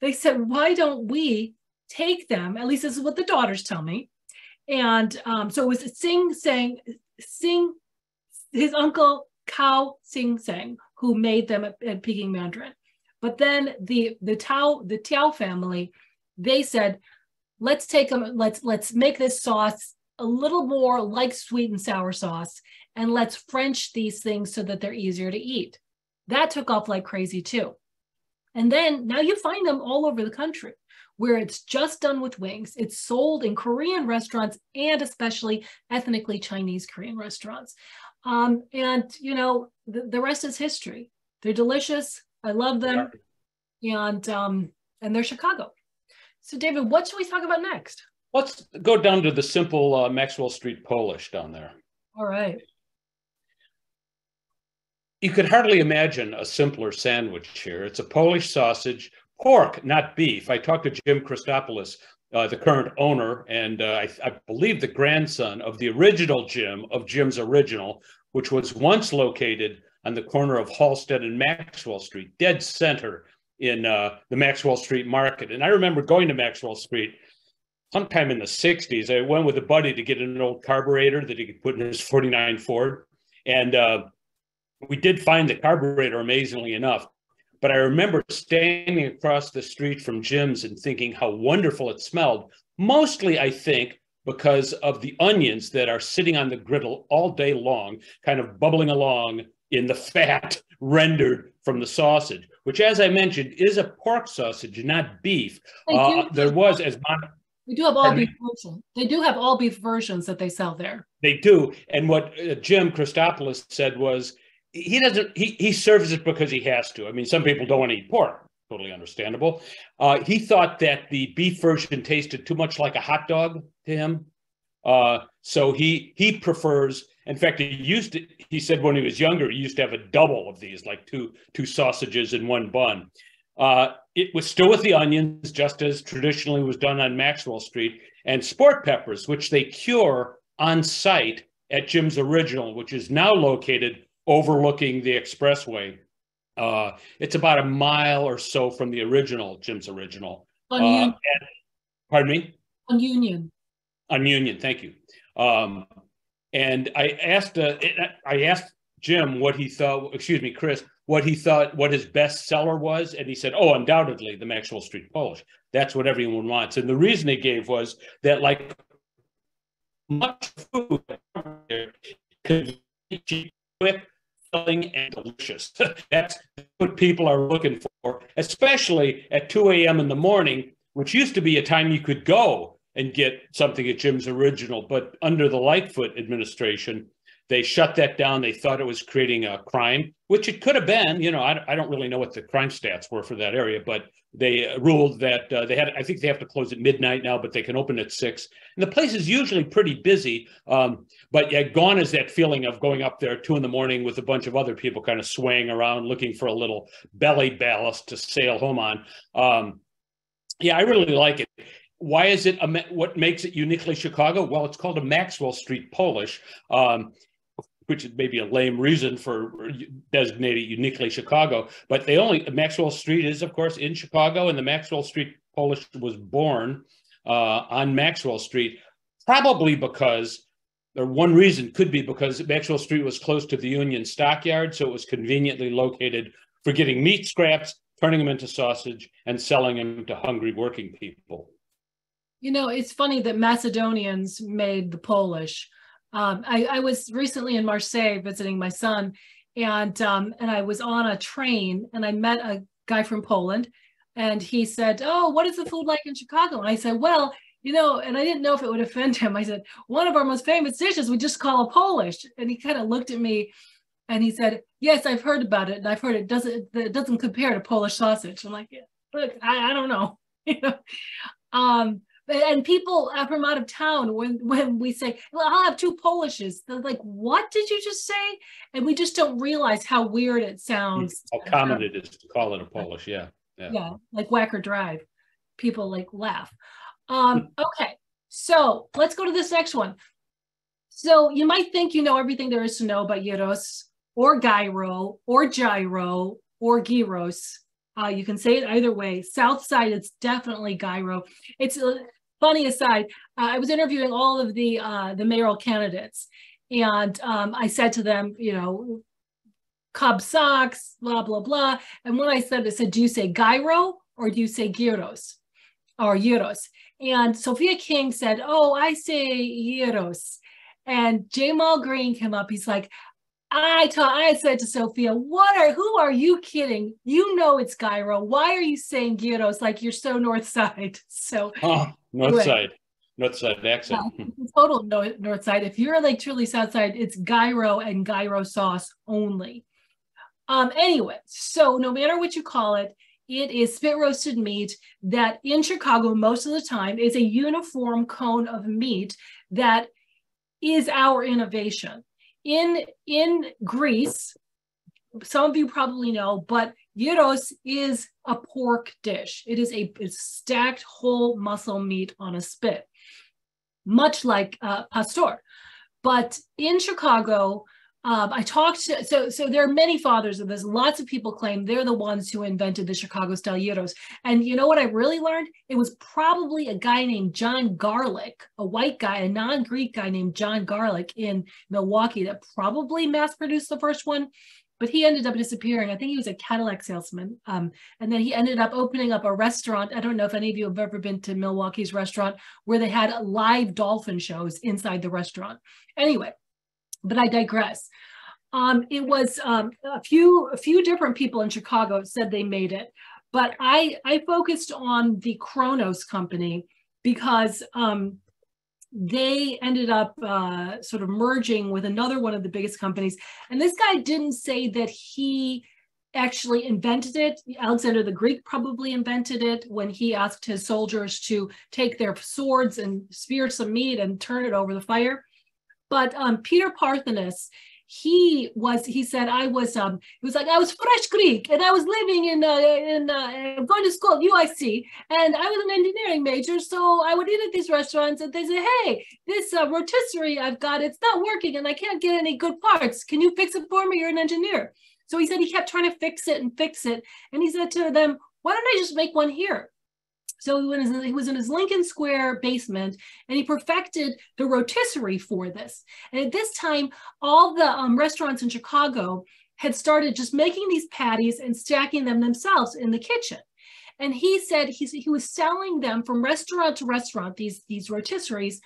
they said, why don't we take them, at least this is what the daughters tell me. And um, so it was Sing Sang, Sing, his uncle Kao Sing Sang, who made them at, at Peking Mandarin. But then the the Tao the Tiao family they said, let's take them, let's let's make this sauce a little more like sweet and sour sauce, and let's French these things so that they're easier to eat. That took off like crazy too. And then now you find them all over the country where it's just done with wings. It's sold in Korean restaurants and especially ethnically Chinese Korean restaurants. Um, and, you know, the, the, rest is history. They're delicious. I love them. And, um, and they're Chicago. So, David, what should we talk about next? Let's go down to the simple uh, Maxwell Street Polish down there. All right. You could hardly imagine a simpler sandwich here. It's a Polish sausage, pork, not beef. I talked to Jim Christopoulos, uh, the current owner, and uh, I, I, believe the grandson of the original Jim, of Jim's Original, which was once located on the corner of Halsted and Maxwell Street, dead center in uh, the Maxwell Street Market. And I remember going to Maxwell Street sometime in the 60s. I went with a buddy to get an old carburetor that he could put in his 49 Ford. And uh, we did find the carburetor amazingly enough. But I remember standing across the street from Jim's and thinking how wonderful it smelled. Mostly, I think, because of the onions that are sitting on the griddle all day long, kind of bubbling along in the fat rendered from the sausage, which, as I mentioned, is a pork sausage, not beef. Uh, there was, as Mon- we do have all beef versions. They do have all beef versions that they sell there. They do, and what uh, Jim Christopoulos said was he doesn't. He he serves it because he has to. I mean, some people don't want to eat pork. Totally understandable. Uh, he thought that the beef version tasted too much like a hot dog to him, uh, so he he prefers in fact, he used to, he said when he was younger, he used to have a double of these, like two two sausages in one bun. Uh, it was still with the onions, just as traditionally was done on Maxwell Street, and sport peppers, which they cure on site at Jim's Original, which is now located overlooking the expressway. Uh, it's about a mile or so from the original Jim's Original. On uh, Union. And, pardon me. On Union. On Union, thank you. Um, and I asked uh, I asked Jim what he thought. Excuse me, Chris, what he thought what his best seller was, and he said, "Oh, undoubtedly the Maxwell Street Polish. That's what everyone wants." And the reason he gave was that like much food could be quick, filling, and delicious. That's what people are looking for, especially at 2 a.m. in the morning, which used to be a time you could go and get something at Jim's original. But under the Lightfoot administration, they shut that down. They thought it was creating a crime, which it could have been. You know, I, I don't really know what the crime stats were for that area, but they ruled that uh, they had, I think they have to close at midnight now, but they can open at six. And the place is usually pretty busy. Um, but yeah, gone is that feeling of going up there two in the morning with a bunch of other people kind of swaying around looking for a little belly ballast to sail home on. Um, yeah, I really like it why is it a, what makes it uniquely Chicago? Well, it's called a Maxwell Street Polish, um, which is maybe a lame reason for designating uniquely Chicago. But they only Maxwell Street is, of course, in Chicago, and the Maxwell Street Polish was born uh, on Maxwell Street, probably because or one reason could be because Maxwell Street was close to the Union Stockyard, so it was conveniently located for getting meat scraps, turning them into sausage, and selling them to hungry working people. You know, it's funny that Macedonians made the Polish. Um, I, I, was recently in Marseille visiting my son, and um, and I was on a train, and I met a guy from Poland, and he said, "Oh, what is the food like in Chicago?" And I said, "Well, you know," and I didn't know if it would offend him. I said, "One of our most famous dishes we just call a Polish," and he kind of looked at me, and he said, "Yes, I've heard about it, and I've heard it doesn't it doesn't compare to Polish sausage." I'm like, "Look, I, I don't know," you know. Um, and people from out of town when when we say well, i'll have two polishes they're like what did you just say? And we just don't realize how weird it sounds. how common it is to call it a polish yeah yeah, yeah like Wacker Drive. People like laugh. Um okay so let's go to this next one. So you might think you know everything there is to know about gyros or gyro or gyro or gyros. Uh, you can say it either way. South side, it's definitely gyro. It's uh, funny aside, uh, I was interviewing all of the uh, the mayoral candidates, and um, I said to them, you know, Cub Sox, blah blah blah. And when I said, I said, do you say gyro or do you say gyros or euros? And Sophia King said, oh, I say gyros. And Ja'Mal Green came up. He's like, I taught, I said to Sophia, what are, who are you kidding? You know it's gyro. Why are you saying gyros like you're so north side? So oh, north anyway. side, north side accent. Yeah, total north, north side. If you're like truly south side, it's gyro and gyro sauce only. Um, anyway, so no matter what you call it, it is spit roasted meat that in Chicago most of the time is a uniform cone of meat that is our innovation in in Greece, some of you probably know, but gyros is a pork dish. It is a stacked whole muscle meat on a spit, much like uh, pastor. But in Chicago, um, I talked to, so, so there are many fathers of this. Lots of people claim they're the ones who invented the Chicago style gyros. And you know what I really learned? It was probably a guy named John Garlic, a white guy, a non-Greek guy named John Garlic in Milwaukee that probably mass produced the first one. But he ended up disappearing. I think he was a Cadillac salesman. Um, and then he ended up opening up a restaurant. I don't know if any of you have ever been to Milwaukee's restaurant where they had live dolphin shows inside the restaurant. Anyway, but I digress. Um, it was um, a few a few different people in Chicago said they made it, but I I focused on the Kronos company because um, they ended up uh, sort of merging with another one of the biggest companies. And this guy didn't say that he actually invented it. Alexander the Greek probably invented it when he asked his soldiers to take their swords and spear some meat and turn it over the fire. But um, Peter Parthenis, he was he said i was um he was like i was fresh greek and i was living in uh in uh going to school at uic and i was an engineering major so i would eat at these restaurants and they say hey this uh, rotisserie i've got it's not working and i can't get any good parts. Can you fix it for me? You're an engineer. So he said he kept trying to fix it and fix it. And he said to them why don't i just make one here so he was in his Lincoln Square basement and he perfected the rotisserie for this. And at this time, all the um, restaurants in Chicago had started just making these patties and stacking them themselves in the kitchen. And he said he's, he was selling them from restaurant to restaurant, these, these rotisseries.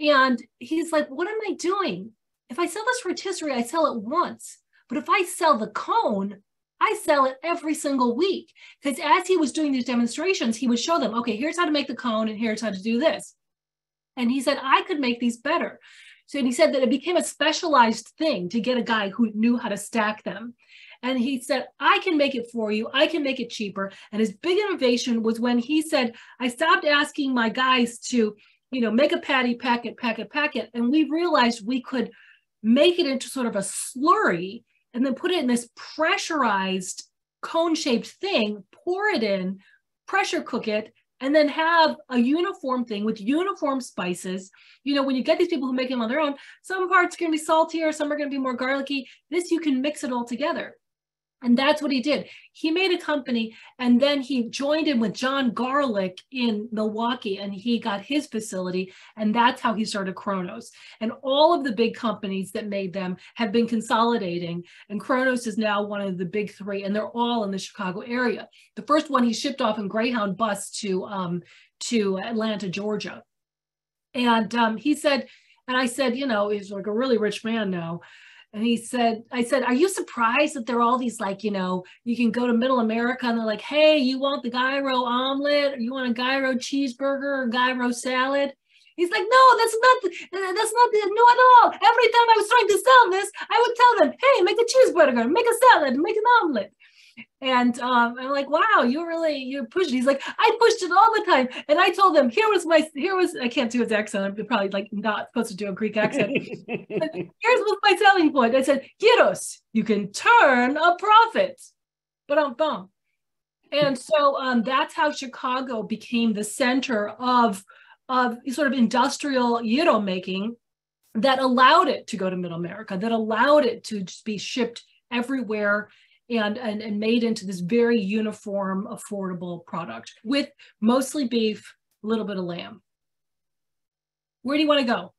And he's like, what am I doing? If I sell this rotisserie, I sell it once. But if I sell the cone, I sell it every single week. Because as he was doing these demonstrations, he would show them, okay, here's how to make the cone and here's how to do this. And he said, I could make these better. So he said that it became a specialized thing to get a guy who knew how to stack them. And he said, I can make it for you. I can make it cheaper. And his big innovation was when he said, I stopped asking my guys to, you know, make a patty, packet, packet, pack it, pack it. And we realized we could make it into sort of a slurry and then put it in this pressurized cone shaped thing, pour it in, pressure cook it, and then have a uniform thing with uniform spices. You know, when you get these people who make them on their own, some parts are going to be saltier, some are going to be more garlicky. This, you can mix it all together. And that's what he did. He made a company and then he joined in with John Garlic in Milwaukee and he got his facility. And that's how he started Kronos. And all of the big companies that made them have been consolidating. And Kronos is now one of the big three, and they're all in the Chicago area. The first one he shipped off in Greyhound bus to, um, to Atlanta, Georgia. And um, he said, and I said, you know, he's like a really rich man now. And he said, I said, are you surprised that there are all these like, you know, you can go to middle America and they're like, hey, you want the gyro omelet? Or you want a gyro cheeseburger or gyro salad? He's like, no, that's not, that's not no at all. Every time I was trying to sell this, I would tell them, hey, make a cheeseburger, make a salad, make an omelet. And um, I'm like, wow, you really you pushed. He's like, I pushed it all the time. And I told him, here was my here was I can't do his accent. I'm probably like not supposed to do a Greek accent. but here's was my selling point. I said, Gyros, you can turn a profit. But I'm bum. And so um, that's how Chicago became the center of of sort of industrial gyro making that allowed it to go to middle America, that allowed it to just be shipped everywhere and, and, and made into this very uniform, affordable product with mostly beef, a little bit of lamb. Where do you want to go?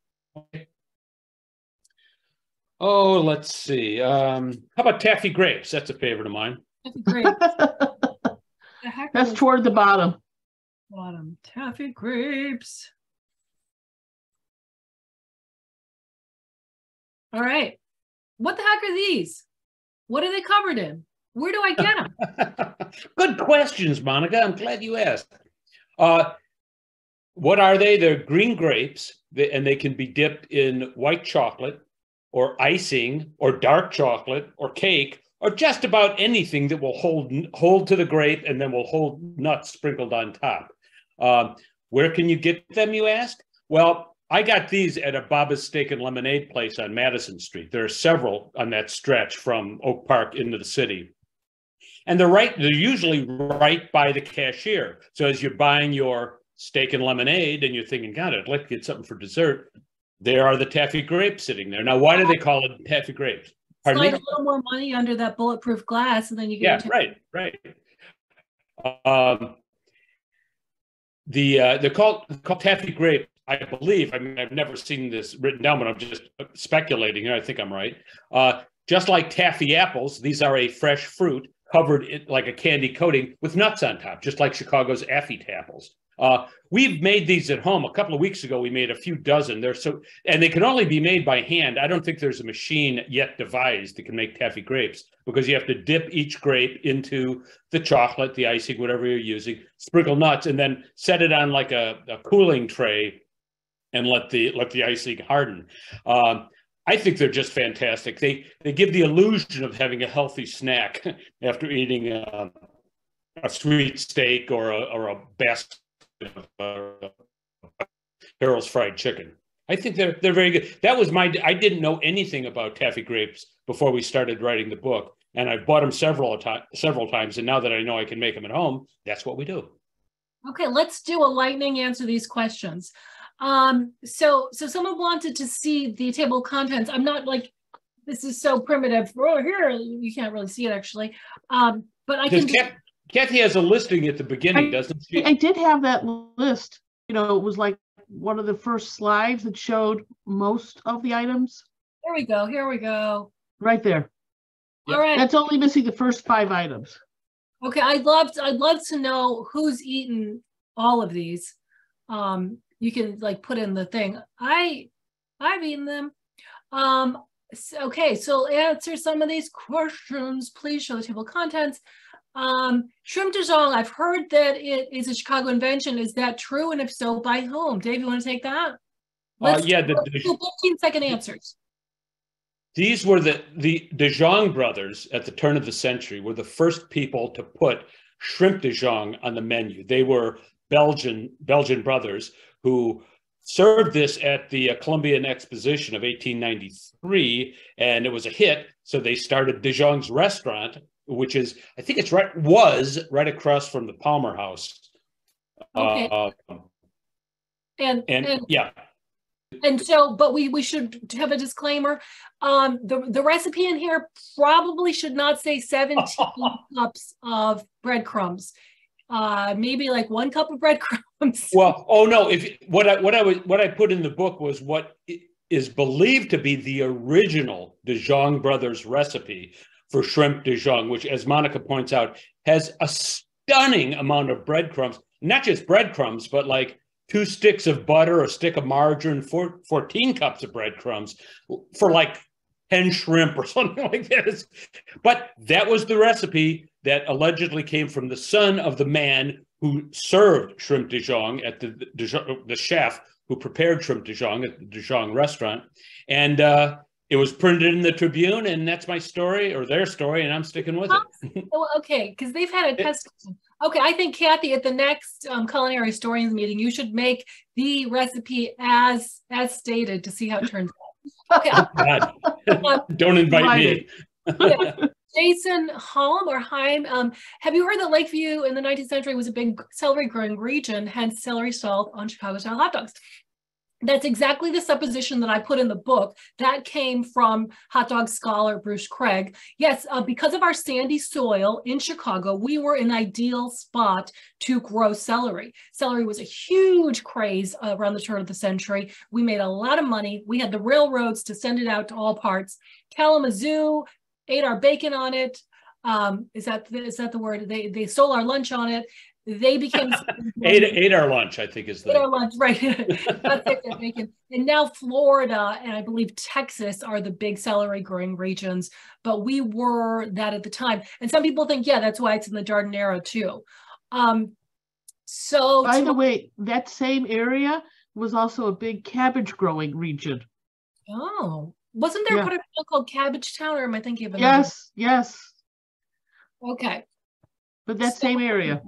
Oh, let's see. Um, how about taffy grapes? That's a favorite of mine. Taffy grapes. That's toward the bottom. Bottom. Taffy grapes. All right. What the heck are these? What are they covered in? Where do I get them? Good questions, Monica. I'm glad you asked. Uh, what are they? They're green grapes, and they can be dipped in white chocolate or icing or dark chocolate or cake or just about anything that will hold hold to the grape and then will hold nuts sprinkled on top. Um, where can you get them, you ask? Well, I got these at a Baba's Steak and Lemonade place on Madison Street. There are several on that stretch from Oak Park into the city. And they're right, they're usually right by the cashier. So as you're buying your steak and lemonade and you're thinking, God, I'd like to get something for dessert, there are the taffy grapes sitting there. Now, why do they call it taffy grapes? Pardon Slide me? a little more money under that bulletproof glass, and then you get. Yeah, right, right. Um, the uh, they're called called taffy grape I believe, I mean, I've never seen this written down, but I'm just speculating here. I think I'm right. Uh, just like taffy apples, these are a fresh fruit covered in, like a candy coating with nuts on top, just like Chicago's Affy apples. Uh, we've made these at home. A couple of weeks ago, we made a few dozen. They're so, and they can only be made by hand. I don't think there's a machine yet devised that can make taffy grapes because you have to dip each grape into the chocolate, the icing, whatever you're using, sprinkle nuts, and then set it on like a, a cooling tray and let the let the icing harden. Um, I think they're just fantastic. They they give the illusion of having a healthy snack after eating a, a sweet steak or a, or a basket of uh, Harold's fried chicken. I think they're they're very good. That was my. I didn't know anything about taffy grapes before we started writing the book, and I bought them several times. Several times, and now that I know I can make them at home, that's what we do. Okay, let's do a lightning answer these questions. Um, so, so someone wanted to see the table of contents. I'm not like, this is so primitive. Oh, here, you can't really see it actually. Um, but I Does can. Kathy has a listing at the beginning, I, doesn't she? I did have that list. You know, it was like one of the first slides that showed most of the items. Here we go. Here we go. Right there. All right. That's only missing the first five items. Okay, I'd love to, I'd love to know who's eaten all of these. Um, you can like put in the thing. I I've eaten them. Um, okay, so answer some of these questions. Please show the table of contents. Um, shrimp DeJonghe, I've heard that it is a Chicago invention. Is that true? And if so, by whom? Dave, you want to take that? Uh, Let's uh, yeah, the, the 15 second answers. These were the the DeJonghe brothers at the turn of the century were the first people to put shrimp DeJonghe on the menu. They were Belgian Belgian brothers who served this at the uh, Columbian Exposition of 1893, and it was a hit. So they started DeJonghe's restaurant, which is, I think it's right, was right across from the Palmer House Okay. Uh, And, and, and yeah, And so, but we we should have a disclaimer. Um, the the recipe in here probably should not say 17 cups of breadcrumbs. Uh, maybe like one cup of breadcrumbs. well, oh no, if what I what I was what I put in the book was what is believed to be the original DeJonghe brothers recipe for shrimp DeJonghe, which, as Monica points out, has a stunning amount of breadcrumbs. Not just breadcrumbs, but like two sticks of butter, a stick of margarine, four, 14 cups of breadcrumbs for like 10 shrimp or something like that. It's- But that was the recipe that allegedly came from the son of the man who served shrimp DeJonghe at the DeJonghe, the chef who prepared shrimp DeJonghe at the DeJonghe restaurant. And uh, it was printed in the Tribune, and that's my story or their story, and I'm sticking with it. Oh, okay, because they've had a test. Okay, I think Kathy, at the next um, culinary historians meeting, you should make the recipe as as stated to see how it turns out. Okay, don't invite me. Jason Holm or Heim, um, have you heard that Lakeview in the 19th century was a big celery growing region, hence celery salt on Chicago style hot dogs? That's exactly the supposition that I put in the book. That came from hot dog scholar Bruce Kraig. Yes, uh, because of our sandy soil in Chicago, we were an ideal spot to grow celery. Celery was a huge craze uh, around the turn of the century. We made a lot of money. We had the railroads to send it out to all parts. Kalamazoo ate our bacon on it. Um, is that is that the word? They they stole our lunch on it. They became ate, ate our lunch, I think is Ate our the. lunch, right? That's it, that bacon. And now Florida and I believe Texas are the big celery growing regions, but we were that at the time. And some people think, yeah, that's why it's in the Dardanelles too. Um, so By the way, that same area was also a big cabbage growing region. oh, wasn't there Yeah. a town called Cabbage Town, or am I thinking of another? Yes, yes, Okay. but that same area.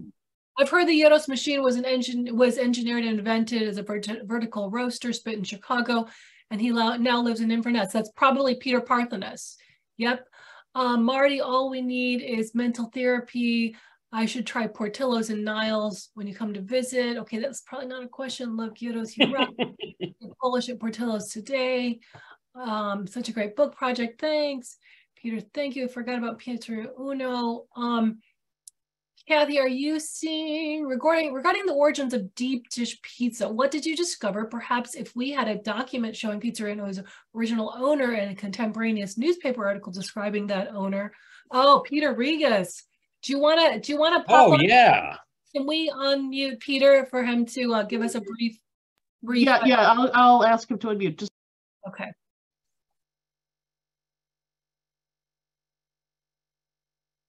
I've heard the Yodos machine was an engine was engineered and invented as a vert- vertical roaster spit in Chicago, and he lo- now lives in Inverness. That's probably Peter Parthenis. Yep. Um, Marty, all we need is mental therapy. I should try Portillo's and Niles when you come to visit. Okay, that's probably not a question. Love Yodos. You rock. Polish at Portillo's today. Um, such a great book project. Thanks. Peter, thank you. I forgot about Pietro Uno. Um, Kathy, are you seeing regarding regarding the origins of deep dish pizza? What did you discover? Perhaps if we had a document showing Pizza Uno's original owner and a contemporaneous newspaper article describing that owner. Oh, Peter Regas. Do you want to do you want to pop Oh, on? yeah. Can we unmute Peter for him to uh, give us a brief brief? Yeah, yeah, I'll, I'll ask him to unmute. Just Okay.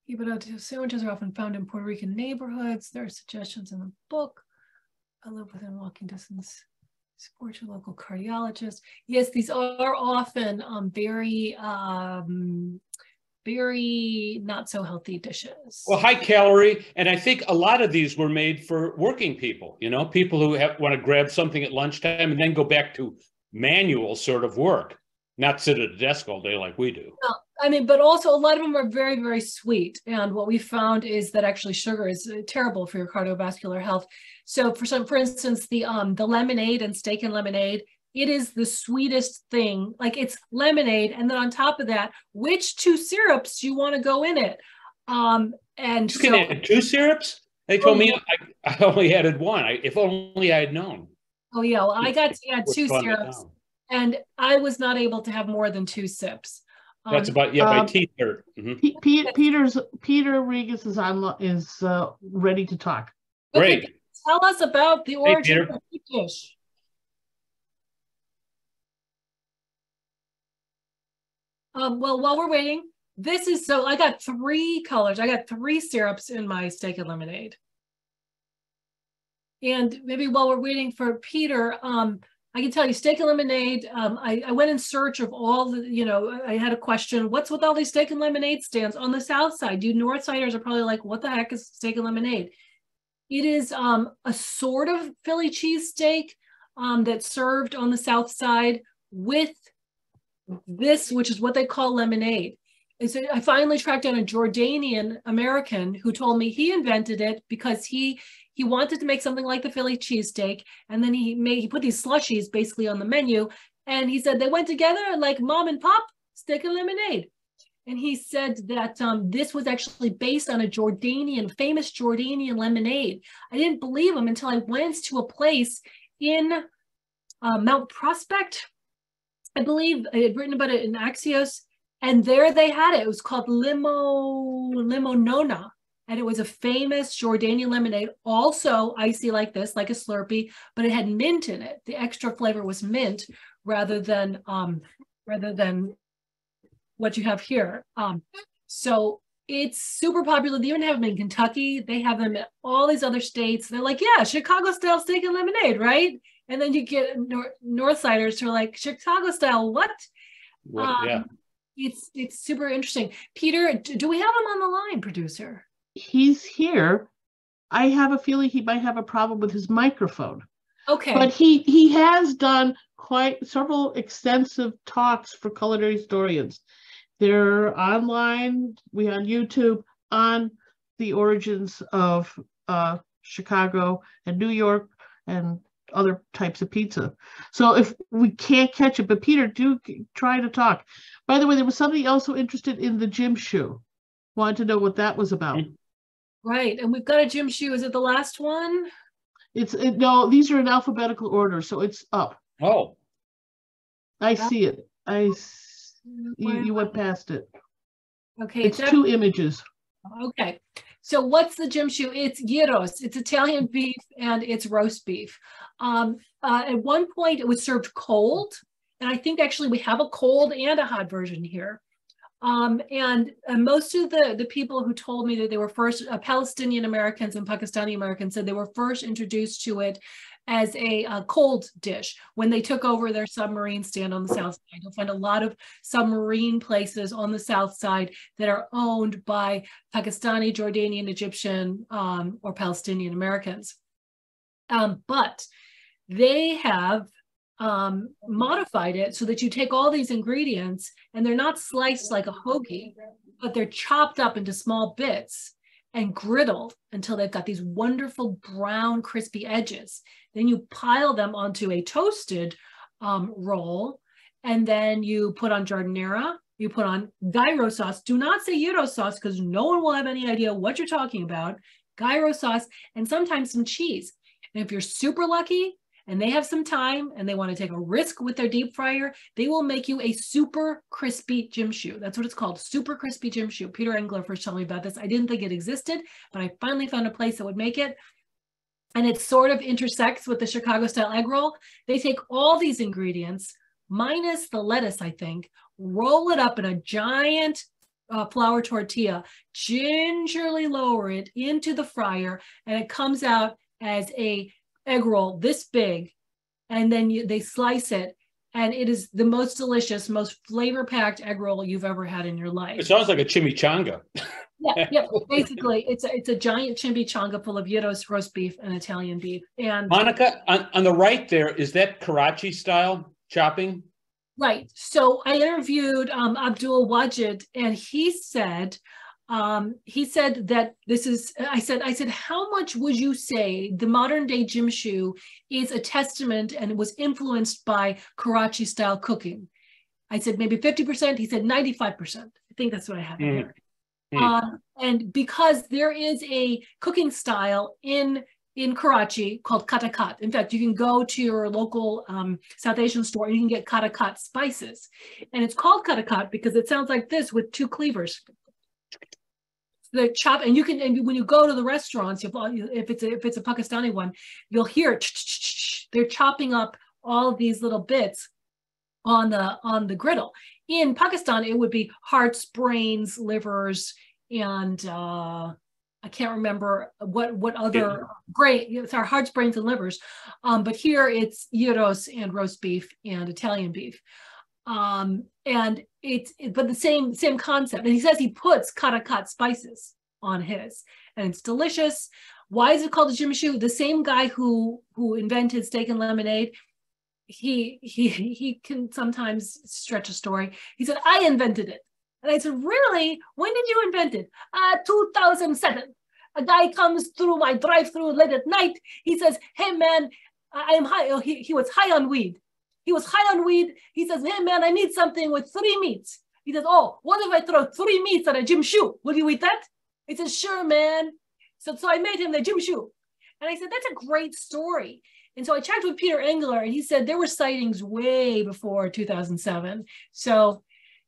Ibarra sandwiches are often found in Puerto Rican neighborhoods. There are suggestions in the book. I live within walking distance. Support your local cardiologist. Yes, these are often um, very, um, very not so healthy dishes. Well, high calorie, and I think a lot of these were made for working people. You know, people who have, want to grab something at lunchtime and then go back to manual sort of work, not sit at a desk all day like we do. I mean, but also a lot of them are very, very sweet. And what we found is that actually sugar is uh, terrible for your cardiovascular health. So for some, for instance, the um the lemonade and steak and lemonade, it is the sweetest thing. Like it's lemonade, and then on top of that, which two syrups do you want to go in it? Um, and You can so add two syrups. They told Oh, me I, I only added one. I, if only I had known. oh yeah, well, I got to add two syrups, and I was not able to have more than two sips. That's Um, about yeah. My um, teeth hurt. Mhm. Pe- Pe- Peter's Peter Regas is on is uh, ready to talk. okay, Great. Tell us about the origin Peter. of the dish. Um, well, while we're waiting, this is so I got three colors. I got three syrups in my steak and lemonade. And maybe while we're waiting for Peter, um, I can tell you steak and lemonade. Um, I, I went in search of all the, you know, I had a question, what's with all these steak and lemonade stands on the south side? You north siders are probably like, what the heck is steak and lemonade? It is um, a sort of Philly cheesesteak um, that's served on the south side with this, which is what they call lemonade. And so I finally tracked down a Jordanian American who told me he invented it because he he wanted to make something like the Philly cheesesteak, and then he made he put these slushies basically on the menu, and he said they went together like mom and pop steak and lemonade. And he said that um, this was actually based on a Jordanian, famous Jordanian lemonade. I didn't believe him until I went to a place in uh, Mount Prospect. I believe I had written about it in Axios, and there they had it. It was called Limo Limonana, and it was a famous Jordanian lemonade, also icy like this, like a Slurpee, but it had mint in it. The extra flavor was mint rather than um, rather than what you have here. Um, so it's super popular. They even have them in Kentucky. They have them in all these other states. They're like, yeah, Chicago style steak and lemonade, right? And then you get Nor- Northsiders who are like, Chicago style, what? Well, um, yeah. It's it's super interesting. Peter, do we have him on the line, producer? He's here. I have a feeling he might have a problem with his microphone. Okay. But he he has done quite several extensive talks for culinary historians. They're online, we on YouTube on the origins of uh, Chicago and New York and other types of pizza. So if we can't catch it, but Peter, do try to talk. By the way, there was somebody also interested in the gym shoe. Wanted to know what that was about. Right, and we've got a gym shoe. Is it the last one? It's it, no. These are in alphabetical order, so it's up. Oh, I see it. I you, you went past it. Okay, it's two images. Okay, so what's the gym shoe? It's gyros. It's Italian beef and it's roast beef. Um, uh, at one point, it was served cold, and I think actually we have a cold and a hot version here. Um, and most of the, the people who told me that they were first, uh, Palestinian Americans and Pakistani Americans said they were first introduced to it as a, a, cold dish when they took over their submarine stand on the south side. You'll find a lot of submarine places on the south side that are owned by Pakistani, Jordanian, Egyptian, um, or Palestinian Americans. Um, but they have um, modified it so that you take all these ingredients and they're not sliced like a hoagie, but they're chopped up into small bits and griddled until they've got these wonderful brown, crispy edges. Then you pile them onto a toasted um, roll, and then you put on giardiniera, you put on gyro sauce. Do not say gyro sauce because no one will have any idea what you're talking about. Gyro sauce and sometimes some cheese. And if you're super lucky, and they have some time and they want to take a risk with their deep fryer, they will make you a super crispy gym shoe. That's what it's called, super crispy gym shoe. Peter Engler first told me about this. I didn't think it existed, but I finally found a place that would make it. And it sort of intersects with the Chicago style egg roll. They take all these ingredients, minus the lettuce, I think, roll it up in a giant uh, flour tortilla, gingerly lower it into the fryer, and it comes out as a egg roll this big, and then you, they slice it, and it is the most delicious, most flavor packed egg roll you've ever had in your life. It sounds like a chimichanga. yeah, yeah. Basically, it's a, it's a giant chimichanga full of gyros, roast beef, and Italian beef. And Monica, on, on the right there, is that Karachi style chopping? Right. So I interviewed um, Abdul Wajid, and he said um, he said that this is i said i said how much would you say the modern day gym shoe is a testament and it was influenced by karachi style cooking i said maybe 50% he said 95% i think that's what i have mm. here mm. Um, and because there is a cooking style in in Karachi called katakat. In fact, you can go to your local um, South Asian store and you can get katakat spices. And it's called katakat because it sounds like this with two cleavers the chop and you can and when you go to the restaurants if it's a, if it's a pakistani one you'll hear they're chopping up all these little bits on the on the griddle in pakistan it would be hearts brains livers and uh I can't remember what what other yeah. great it's our hearts, brains, and livers. Um, but here it's gyros and roast beef and Italian beef. Um, and it's it, but the same same concept. And he says he puts katakat spices on his, and it's delicious. Why is it called a shoe? The same guy who who invented steak and lemonade, he he he can sometimes stretch a story. He said, "I invented it." And I said, really? When did you invent it? Uh, 2007. A guy comes through my drive-through late at night. He says, hey man, I am high. Oh, he, he was high on weed. He was high on weed. He says, hey man, I need something with three meats. He says, oh, what if I throw three meats at a gym shoe? Will you eat that? He says, sure, man. So, so I made him the gym shoe. And I said, that's a great story. And so I checked with Peter Engler and he said there were sightings way before 2007. So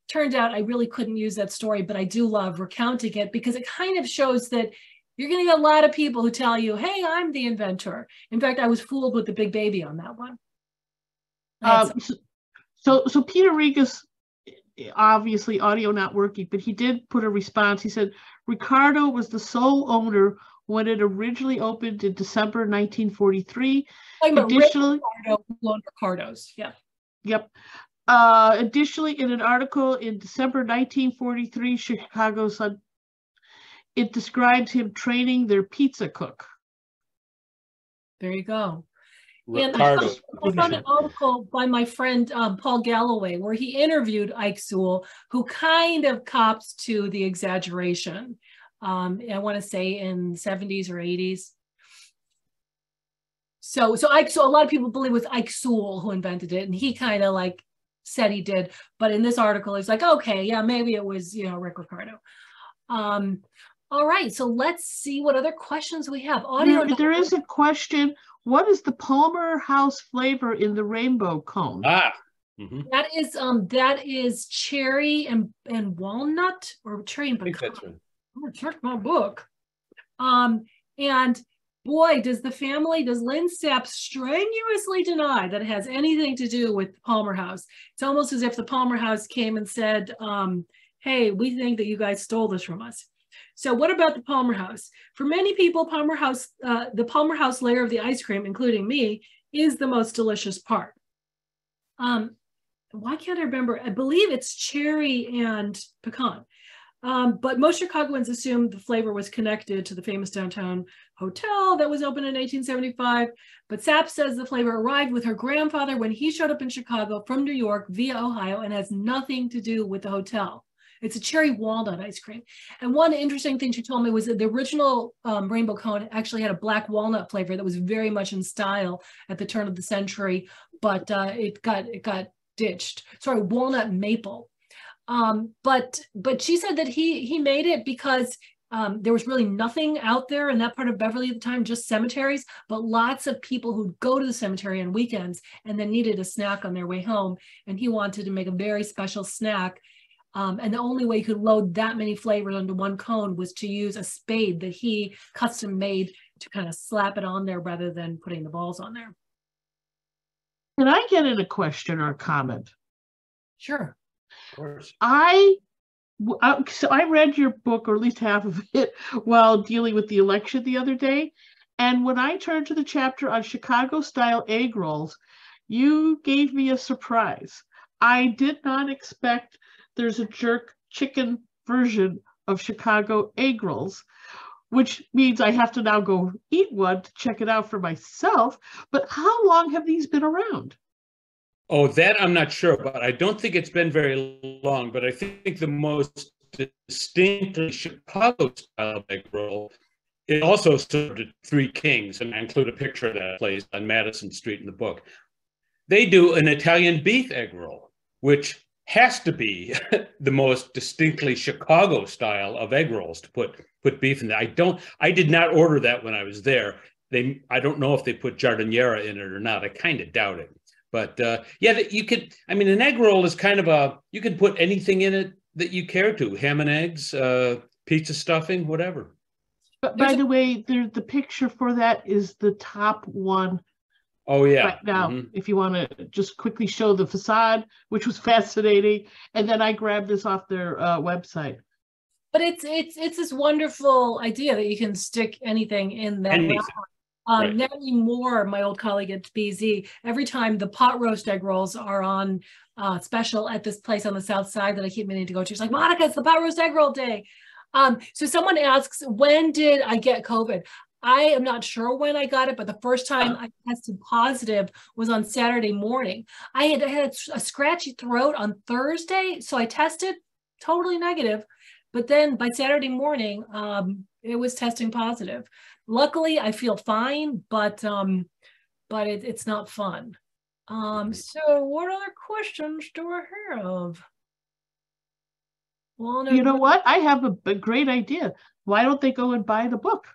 turns out I really couldn't use that story, but I do love recounting it because it kind of shows that you're going to get a lot of people who tell you, hey, I'm the inventor. In fact, I was fooled with the big baby on that one. Um, so, so Peter Regas, obviously audio not working, but he did put a response. He said, Riccardo was the sole owner when it originally opened in December 1943. Additionally, Riccardo, Riccardo's, yeah. Yep. Uh, additionally, in an article in December 1943, Chicago Sun, it describes him training their pizza cook. There you go. Riccardo. And I found an article by my friend um, Paul Galloway where he interviewed Ike Sewell, who kind of cops to the exaggeration. Um, I want to say in 70s or 80s. So, so Ike, so a lot of people believe it was Ike Sewell who invented it, and he kind of like said he did. But in this article, it's like, okay, yeah, maybe it was, you know, Rick Riccardo. Um, all right, so let's see what other questions we have. Audio. There, there is a question. What is the Palmer House flavor in the rainbow cone? Ah. Mm-hmm. That is um that is cherry and and walnut or cherry and pecan. Right. I'm gonna check my book. Um and boy, does the family, does Lynn Sapp strenuously deny that it has anything to do with the Palmer House. It's almost as if the Palmer House came and said, um, hey, we think that you guys stole this from us. So what about the Palmer House? For many people, Palmer House, uh, the Palmer House layer of the ice cream, including me, is the most delicious part. Um, why can't I remember? I believe it's cherry and pecan. Um, but most Chicagoans assumed the flavor was connected to the famous downtown hotel that was opened in 1875. But Sapp says the flavor arrived with her grandfather when he showed up in Chicago from New York via Ohio and has nothing to do with the hotel. It's a cherry walnut ice cream. And one interesting thing she told me was that the original um, rainbow cone actually had a black walnut flavor that was very much in style at the turn of the century, but uh, it got it got ditched. Sorry, walnut maple. Um, but but she said that he he made it because um, there was really nothing out there in that part of Beverly at the time, just cemeteries, but lots of people who'd go to the cemetery on weekends and then needed a snack on their way home. And he wanted to make a very special snack. Um, and the only way he could load that many flavors onto one cone was to use a spade that he custom made to kind of slap it on there rather than putting the balls on there. Can I get in a question or a comment? Sure. Of course. I so I read your book, or at least half of it, while dealing with the election the other day. And when I turned to the chapter on Chicago style egg rolls, you gave me a surprise. I did not expect there's a jerk chicken version of Chicago egg rolls, which means I have to now go eat one to check it out for myself. But how long have these been around? Oh, that I'm not sure, but I don't think it's been very long. But I think the most distinctly Chicago style egg roll, it also served at Three Kings, and I include a picture of that place on Madison Street in the book. They do an Italian beef egg roll, which has to be the most distinctly Chicago style of egg rolls to put put beef in there. I don't I did not order that when I was there. They I don't know if they put giardiniera in it or not. I kind of doubt it. But uh, yeah, you could. I mean, an egg roll is kind of a. You can put anything in it that you care to: ham and eggs, uh, pizza stuffing, whatever. But by the way, the the picture for that is the top one. Oh yeah. Right now, mm-hmm. if you want to just quickly show the facade, which was fascinating, and then I grabbed this off their uh, website. But it's it's it's this wonderful idea that you can stick anything in that anything. Um, right. Natalie Moore, my old colleague at BZ, every time the pot roast egg rolls are on uh, special at this place on the south side that I keep meaning to go to, she's like, Monica, it's the pot roast egg roll day. Um, so someone asks, when did I get COVID? I am not sure when I got it, but the first time I tested positive was on Saturday morning. I had, I had a scratchy throat on Thursday, so I tested totally negative. But then by Saturday morning, um, it was testing positive. Luckily, I feel fine, but um, but it, it's not fun. Um, so what other questions do I have? Well, no, you know what? I have a, a, great idea. Why don't they go and buy the book?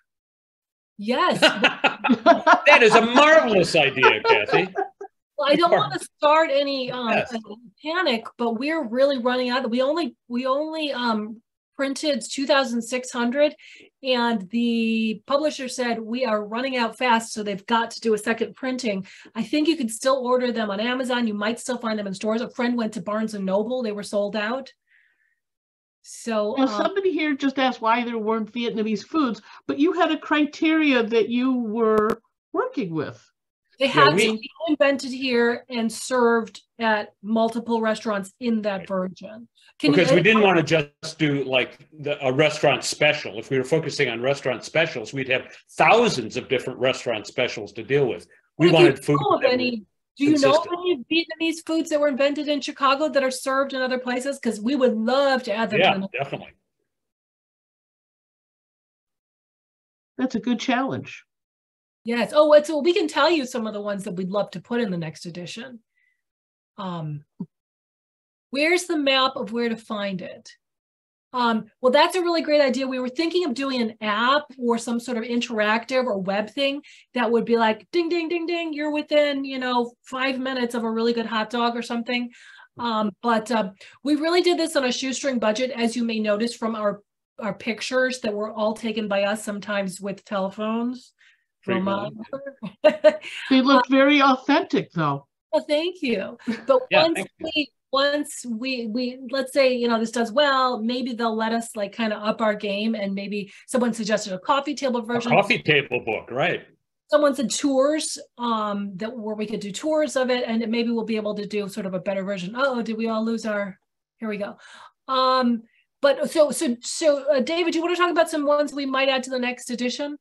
Yes. that is a marvelous idea, Kathy. Well, I don't want to start any um, yes. panic, but we're really running out. We only we only um, printed 2,600, and the publisher said we are running out fast, so they've got to do a second printing. I think you could still order them on Amazon. You might still find them in stores. A friend went to Barnes and Noble; they were sold out. So now, um, somebody here just asked why there weren't Vietnamese foods, but you had a criteria that you were working with. They had yeah, we, to be invented here and served at multiple restaurants in that version. Can because you, we didn't want to just do like the, a restaurant special. If we were focusing on restaurant specials, we'd have thousands of different restaurant specials to deal with. We wanted food. Any, do you consistent. know of any Vietnamese foods that were invented in Chicago that are served in other places? Because we would love to add them. Yeah, the definitely. That's a good challenge. Yes. Oh, it's, well, we can tell you some of the ones that we'd love to put in the next edition. Um, where's the map of where to find it? Um, well, that's a really great idea. We were thinking of doing an app or some sort of interactive or web thing that would be like, ding, ding, ding, ding, you're within, you know, five minutes of a really good hot dog or something. Um, but uh, we really did this on a shoestring budget, as you may notice from our, our pictures that were all taken by us, sometimes with telephones. From, uh, they look very authentic, though. Well, thank you. But yeah, once we once we we let's say you know this does well, maybe they'll let us like kind of up our game, and maybe someone suggested a coffee table version. A coffee table book, right? Someone said tours um, that where we could do tours of it, and maybe we'll be able to do sort of a better version. Oh, did we all lose our? Here we go. Um, but so so so uh, David, do you want to talk about some ones we might add to the next edition?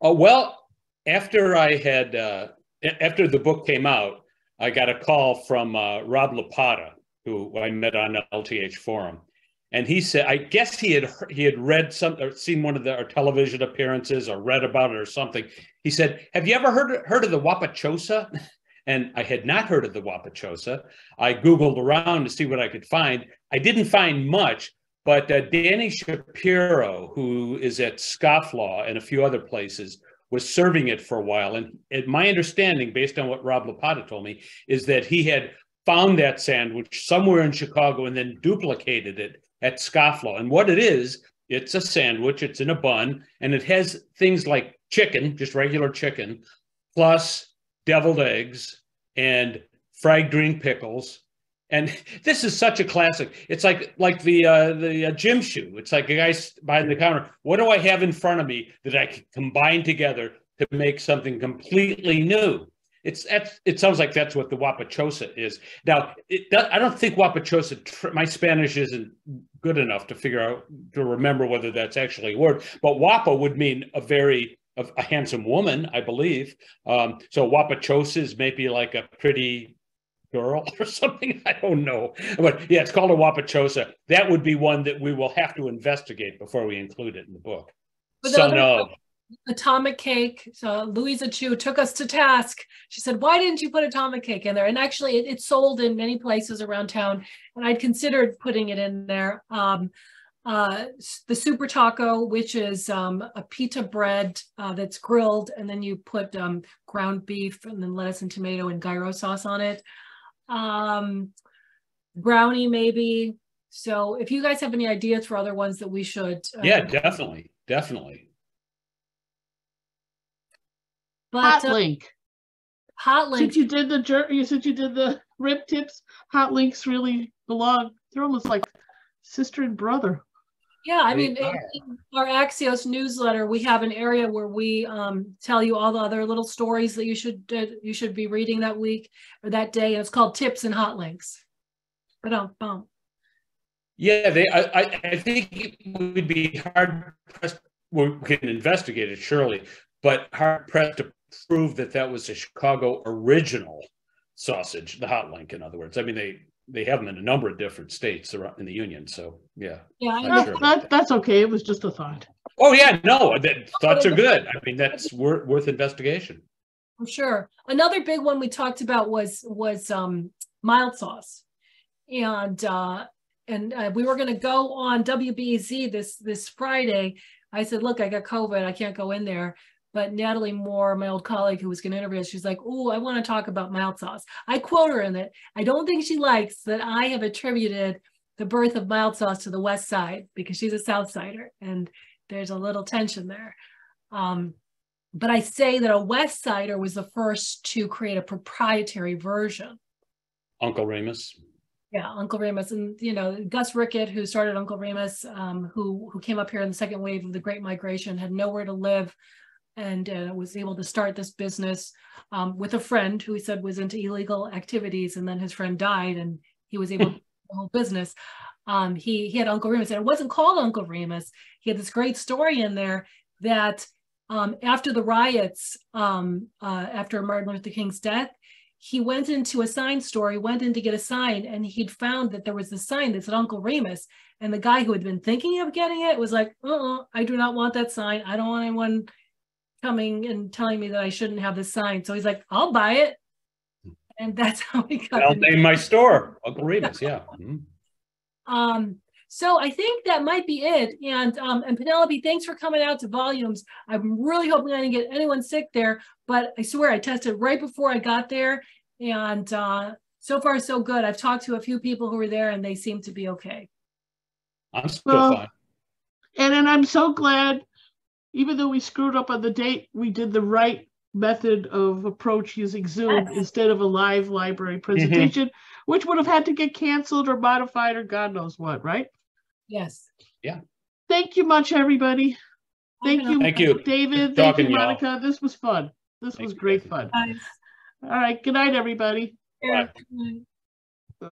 Oh, well, after I had, uh, after the book came out, I got a call from uh, Rob Lopata, who I met on LTH forum. And he said, I guess he had he had read some or seen one of the television appearances or read about it or something. He said, "Have you ever heard heard of the Wapachosa?" And I had not heard of the Wapachosa. I googled around to see what I could find. I didn't find much, but uh, Danny Shapiro, who is at Scofflaw and a few other places, was serving it for a while. And, and my understanding, based on what Rob Lopata told me, is that he had found that sandwich somewhere in Chicago and then duplicated it at Scofflaw. And what it is, it's a sandwich, it's in a bun, and it has things like chicken, just regular chicken, plus deviled eggs and fried green pickles and this is such a classic. It's like like the uh, the uh, gym shoe. It's like a guy behind the counter. What do I have in front of me that I can combine together to make something completely new? It's that's, it sounds like that's what the Wapachosa is. Now, it, I don't think Wapachosa. My Spanish isn't good enough to figure out to remember whether that's actually a word. But Wapa would mean a very a, a handsome woman, I believe. Um, so Wapachosa is maybe like a pretty girl or something. I don't know. But yeah, it's called a Wapachosa. That would be one that we will have to investigate before we include it in the book. But Son of atomic cake. So Louisa Chu took us to task. She said, "Why didn't you put atomic cake in there?" And actually, it, it's sold in many places around town, and I'd considered putting it in there. Um, uh, the super taco, which is um, a pita bread uh, that's grilled, and then you put um, ground beef and then lettuce and tomato and gyro sauce on it um, brownie maybe. So if you guys have any ideas for other ones that we should. Uh, yeah, definitely. Definitely. But, hot uh, link. Hot link. Since you did the jerky, since you did the rib tips, hot links really belong. They're almost like sister and brother. Yeah, I mean, in our Axios newsletter, we have an area where we um, tell you all the other little stories that you should uh, you should be reading that week or that day, and it's called Tips and Hot Links. But um, boom. Yeah, they. I, I think it would be hard pressed. We can investigate it surely, but hard pressed to prove that that was a Chicago original sausage, the hot link. In other words, I mean they they have them in a number of different states around in the union. So yeah. Yeah, That- sure that- that. that's okay. It was just a thought. Oh yeah, no, that, thoughts are good. I mean, that's worth worth investigation. For sure. Another big one we talked about was was um, mild sauce, and uh, and uh, we were going to go on WBEZ this this Friday. I said, look, I got COVID, I can't go in there. But Natalie Moore, my old colleague who was going to interview us, she's like, oh, I want to talk about mild sauce. I quote her in it. I don't think she likes that I have attributed the birth of mild sauce to the West Side because she's a South Sider, and there's a little tension there. Um, but I say that a West Sider was the first to create a proprietary version. Uncle Remus. Yeah, Uncle Remus, and you know Gus Rickette, who started Uncle Remus, um, who who came up here in the second wave of the Great Migration, had nowhere to live, and uh, was able to start this business um, with a friend who he said was into illegal activities, and then his friend died, and he was able to do the whole business. Um, he he had Uncle Remus, and it wasn't called Uncle Remus. He had this great story in there that um, after the riots, um, uh, after Martin Luther King's death, he went into a sign store, he went in to get a sign, and he'd found that there was a sign that said Uncle Remus. And the guy who had been thinking of getting it was like, uh-uh, I do not want that sign. I don't want anyone coming and telling me that I shouldn't have this sign. So he's like, I'll buy it. And that's how we got I'll name my store Uncle Remus. Yeah. Mhm. Um, so I think that might be it. And um, and Penelope, thanks for coming out to volumes. I'm really hoping I didn't get anyone sick there, but I swear I tested right before I got there, and uh, so far so good. I've talked to a few people who were there, and they seem to be okay. I'm still Well, fine. And then I'm so glad, even though we screwed up on the date, we did the right method of approach using Zoom Yes. instead of a live library mm-hmm. presentation, which would have had to get canceled or modified or God knows what, right? Yes. Yeah. Thank you much, everybody. Thank you, Thank you. David. Good Thank you, talking, y'all. Monica. This was fun. This Thank was great Becky. fun. Guys. All right. Good night, everybody. Yeah.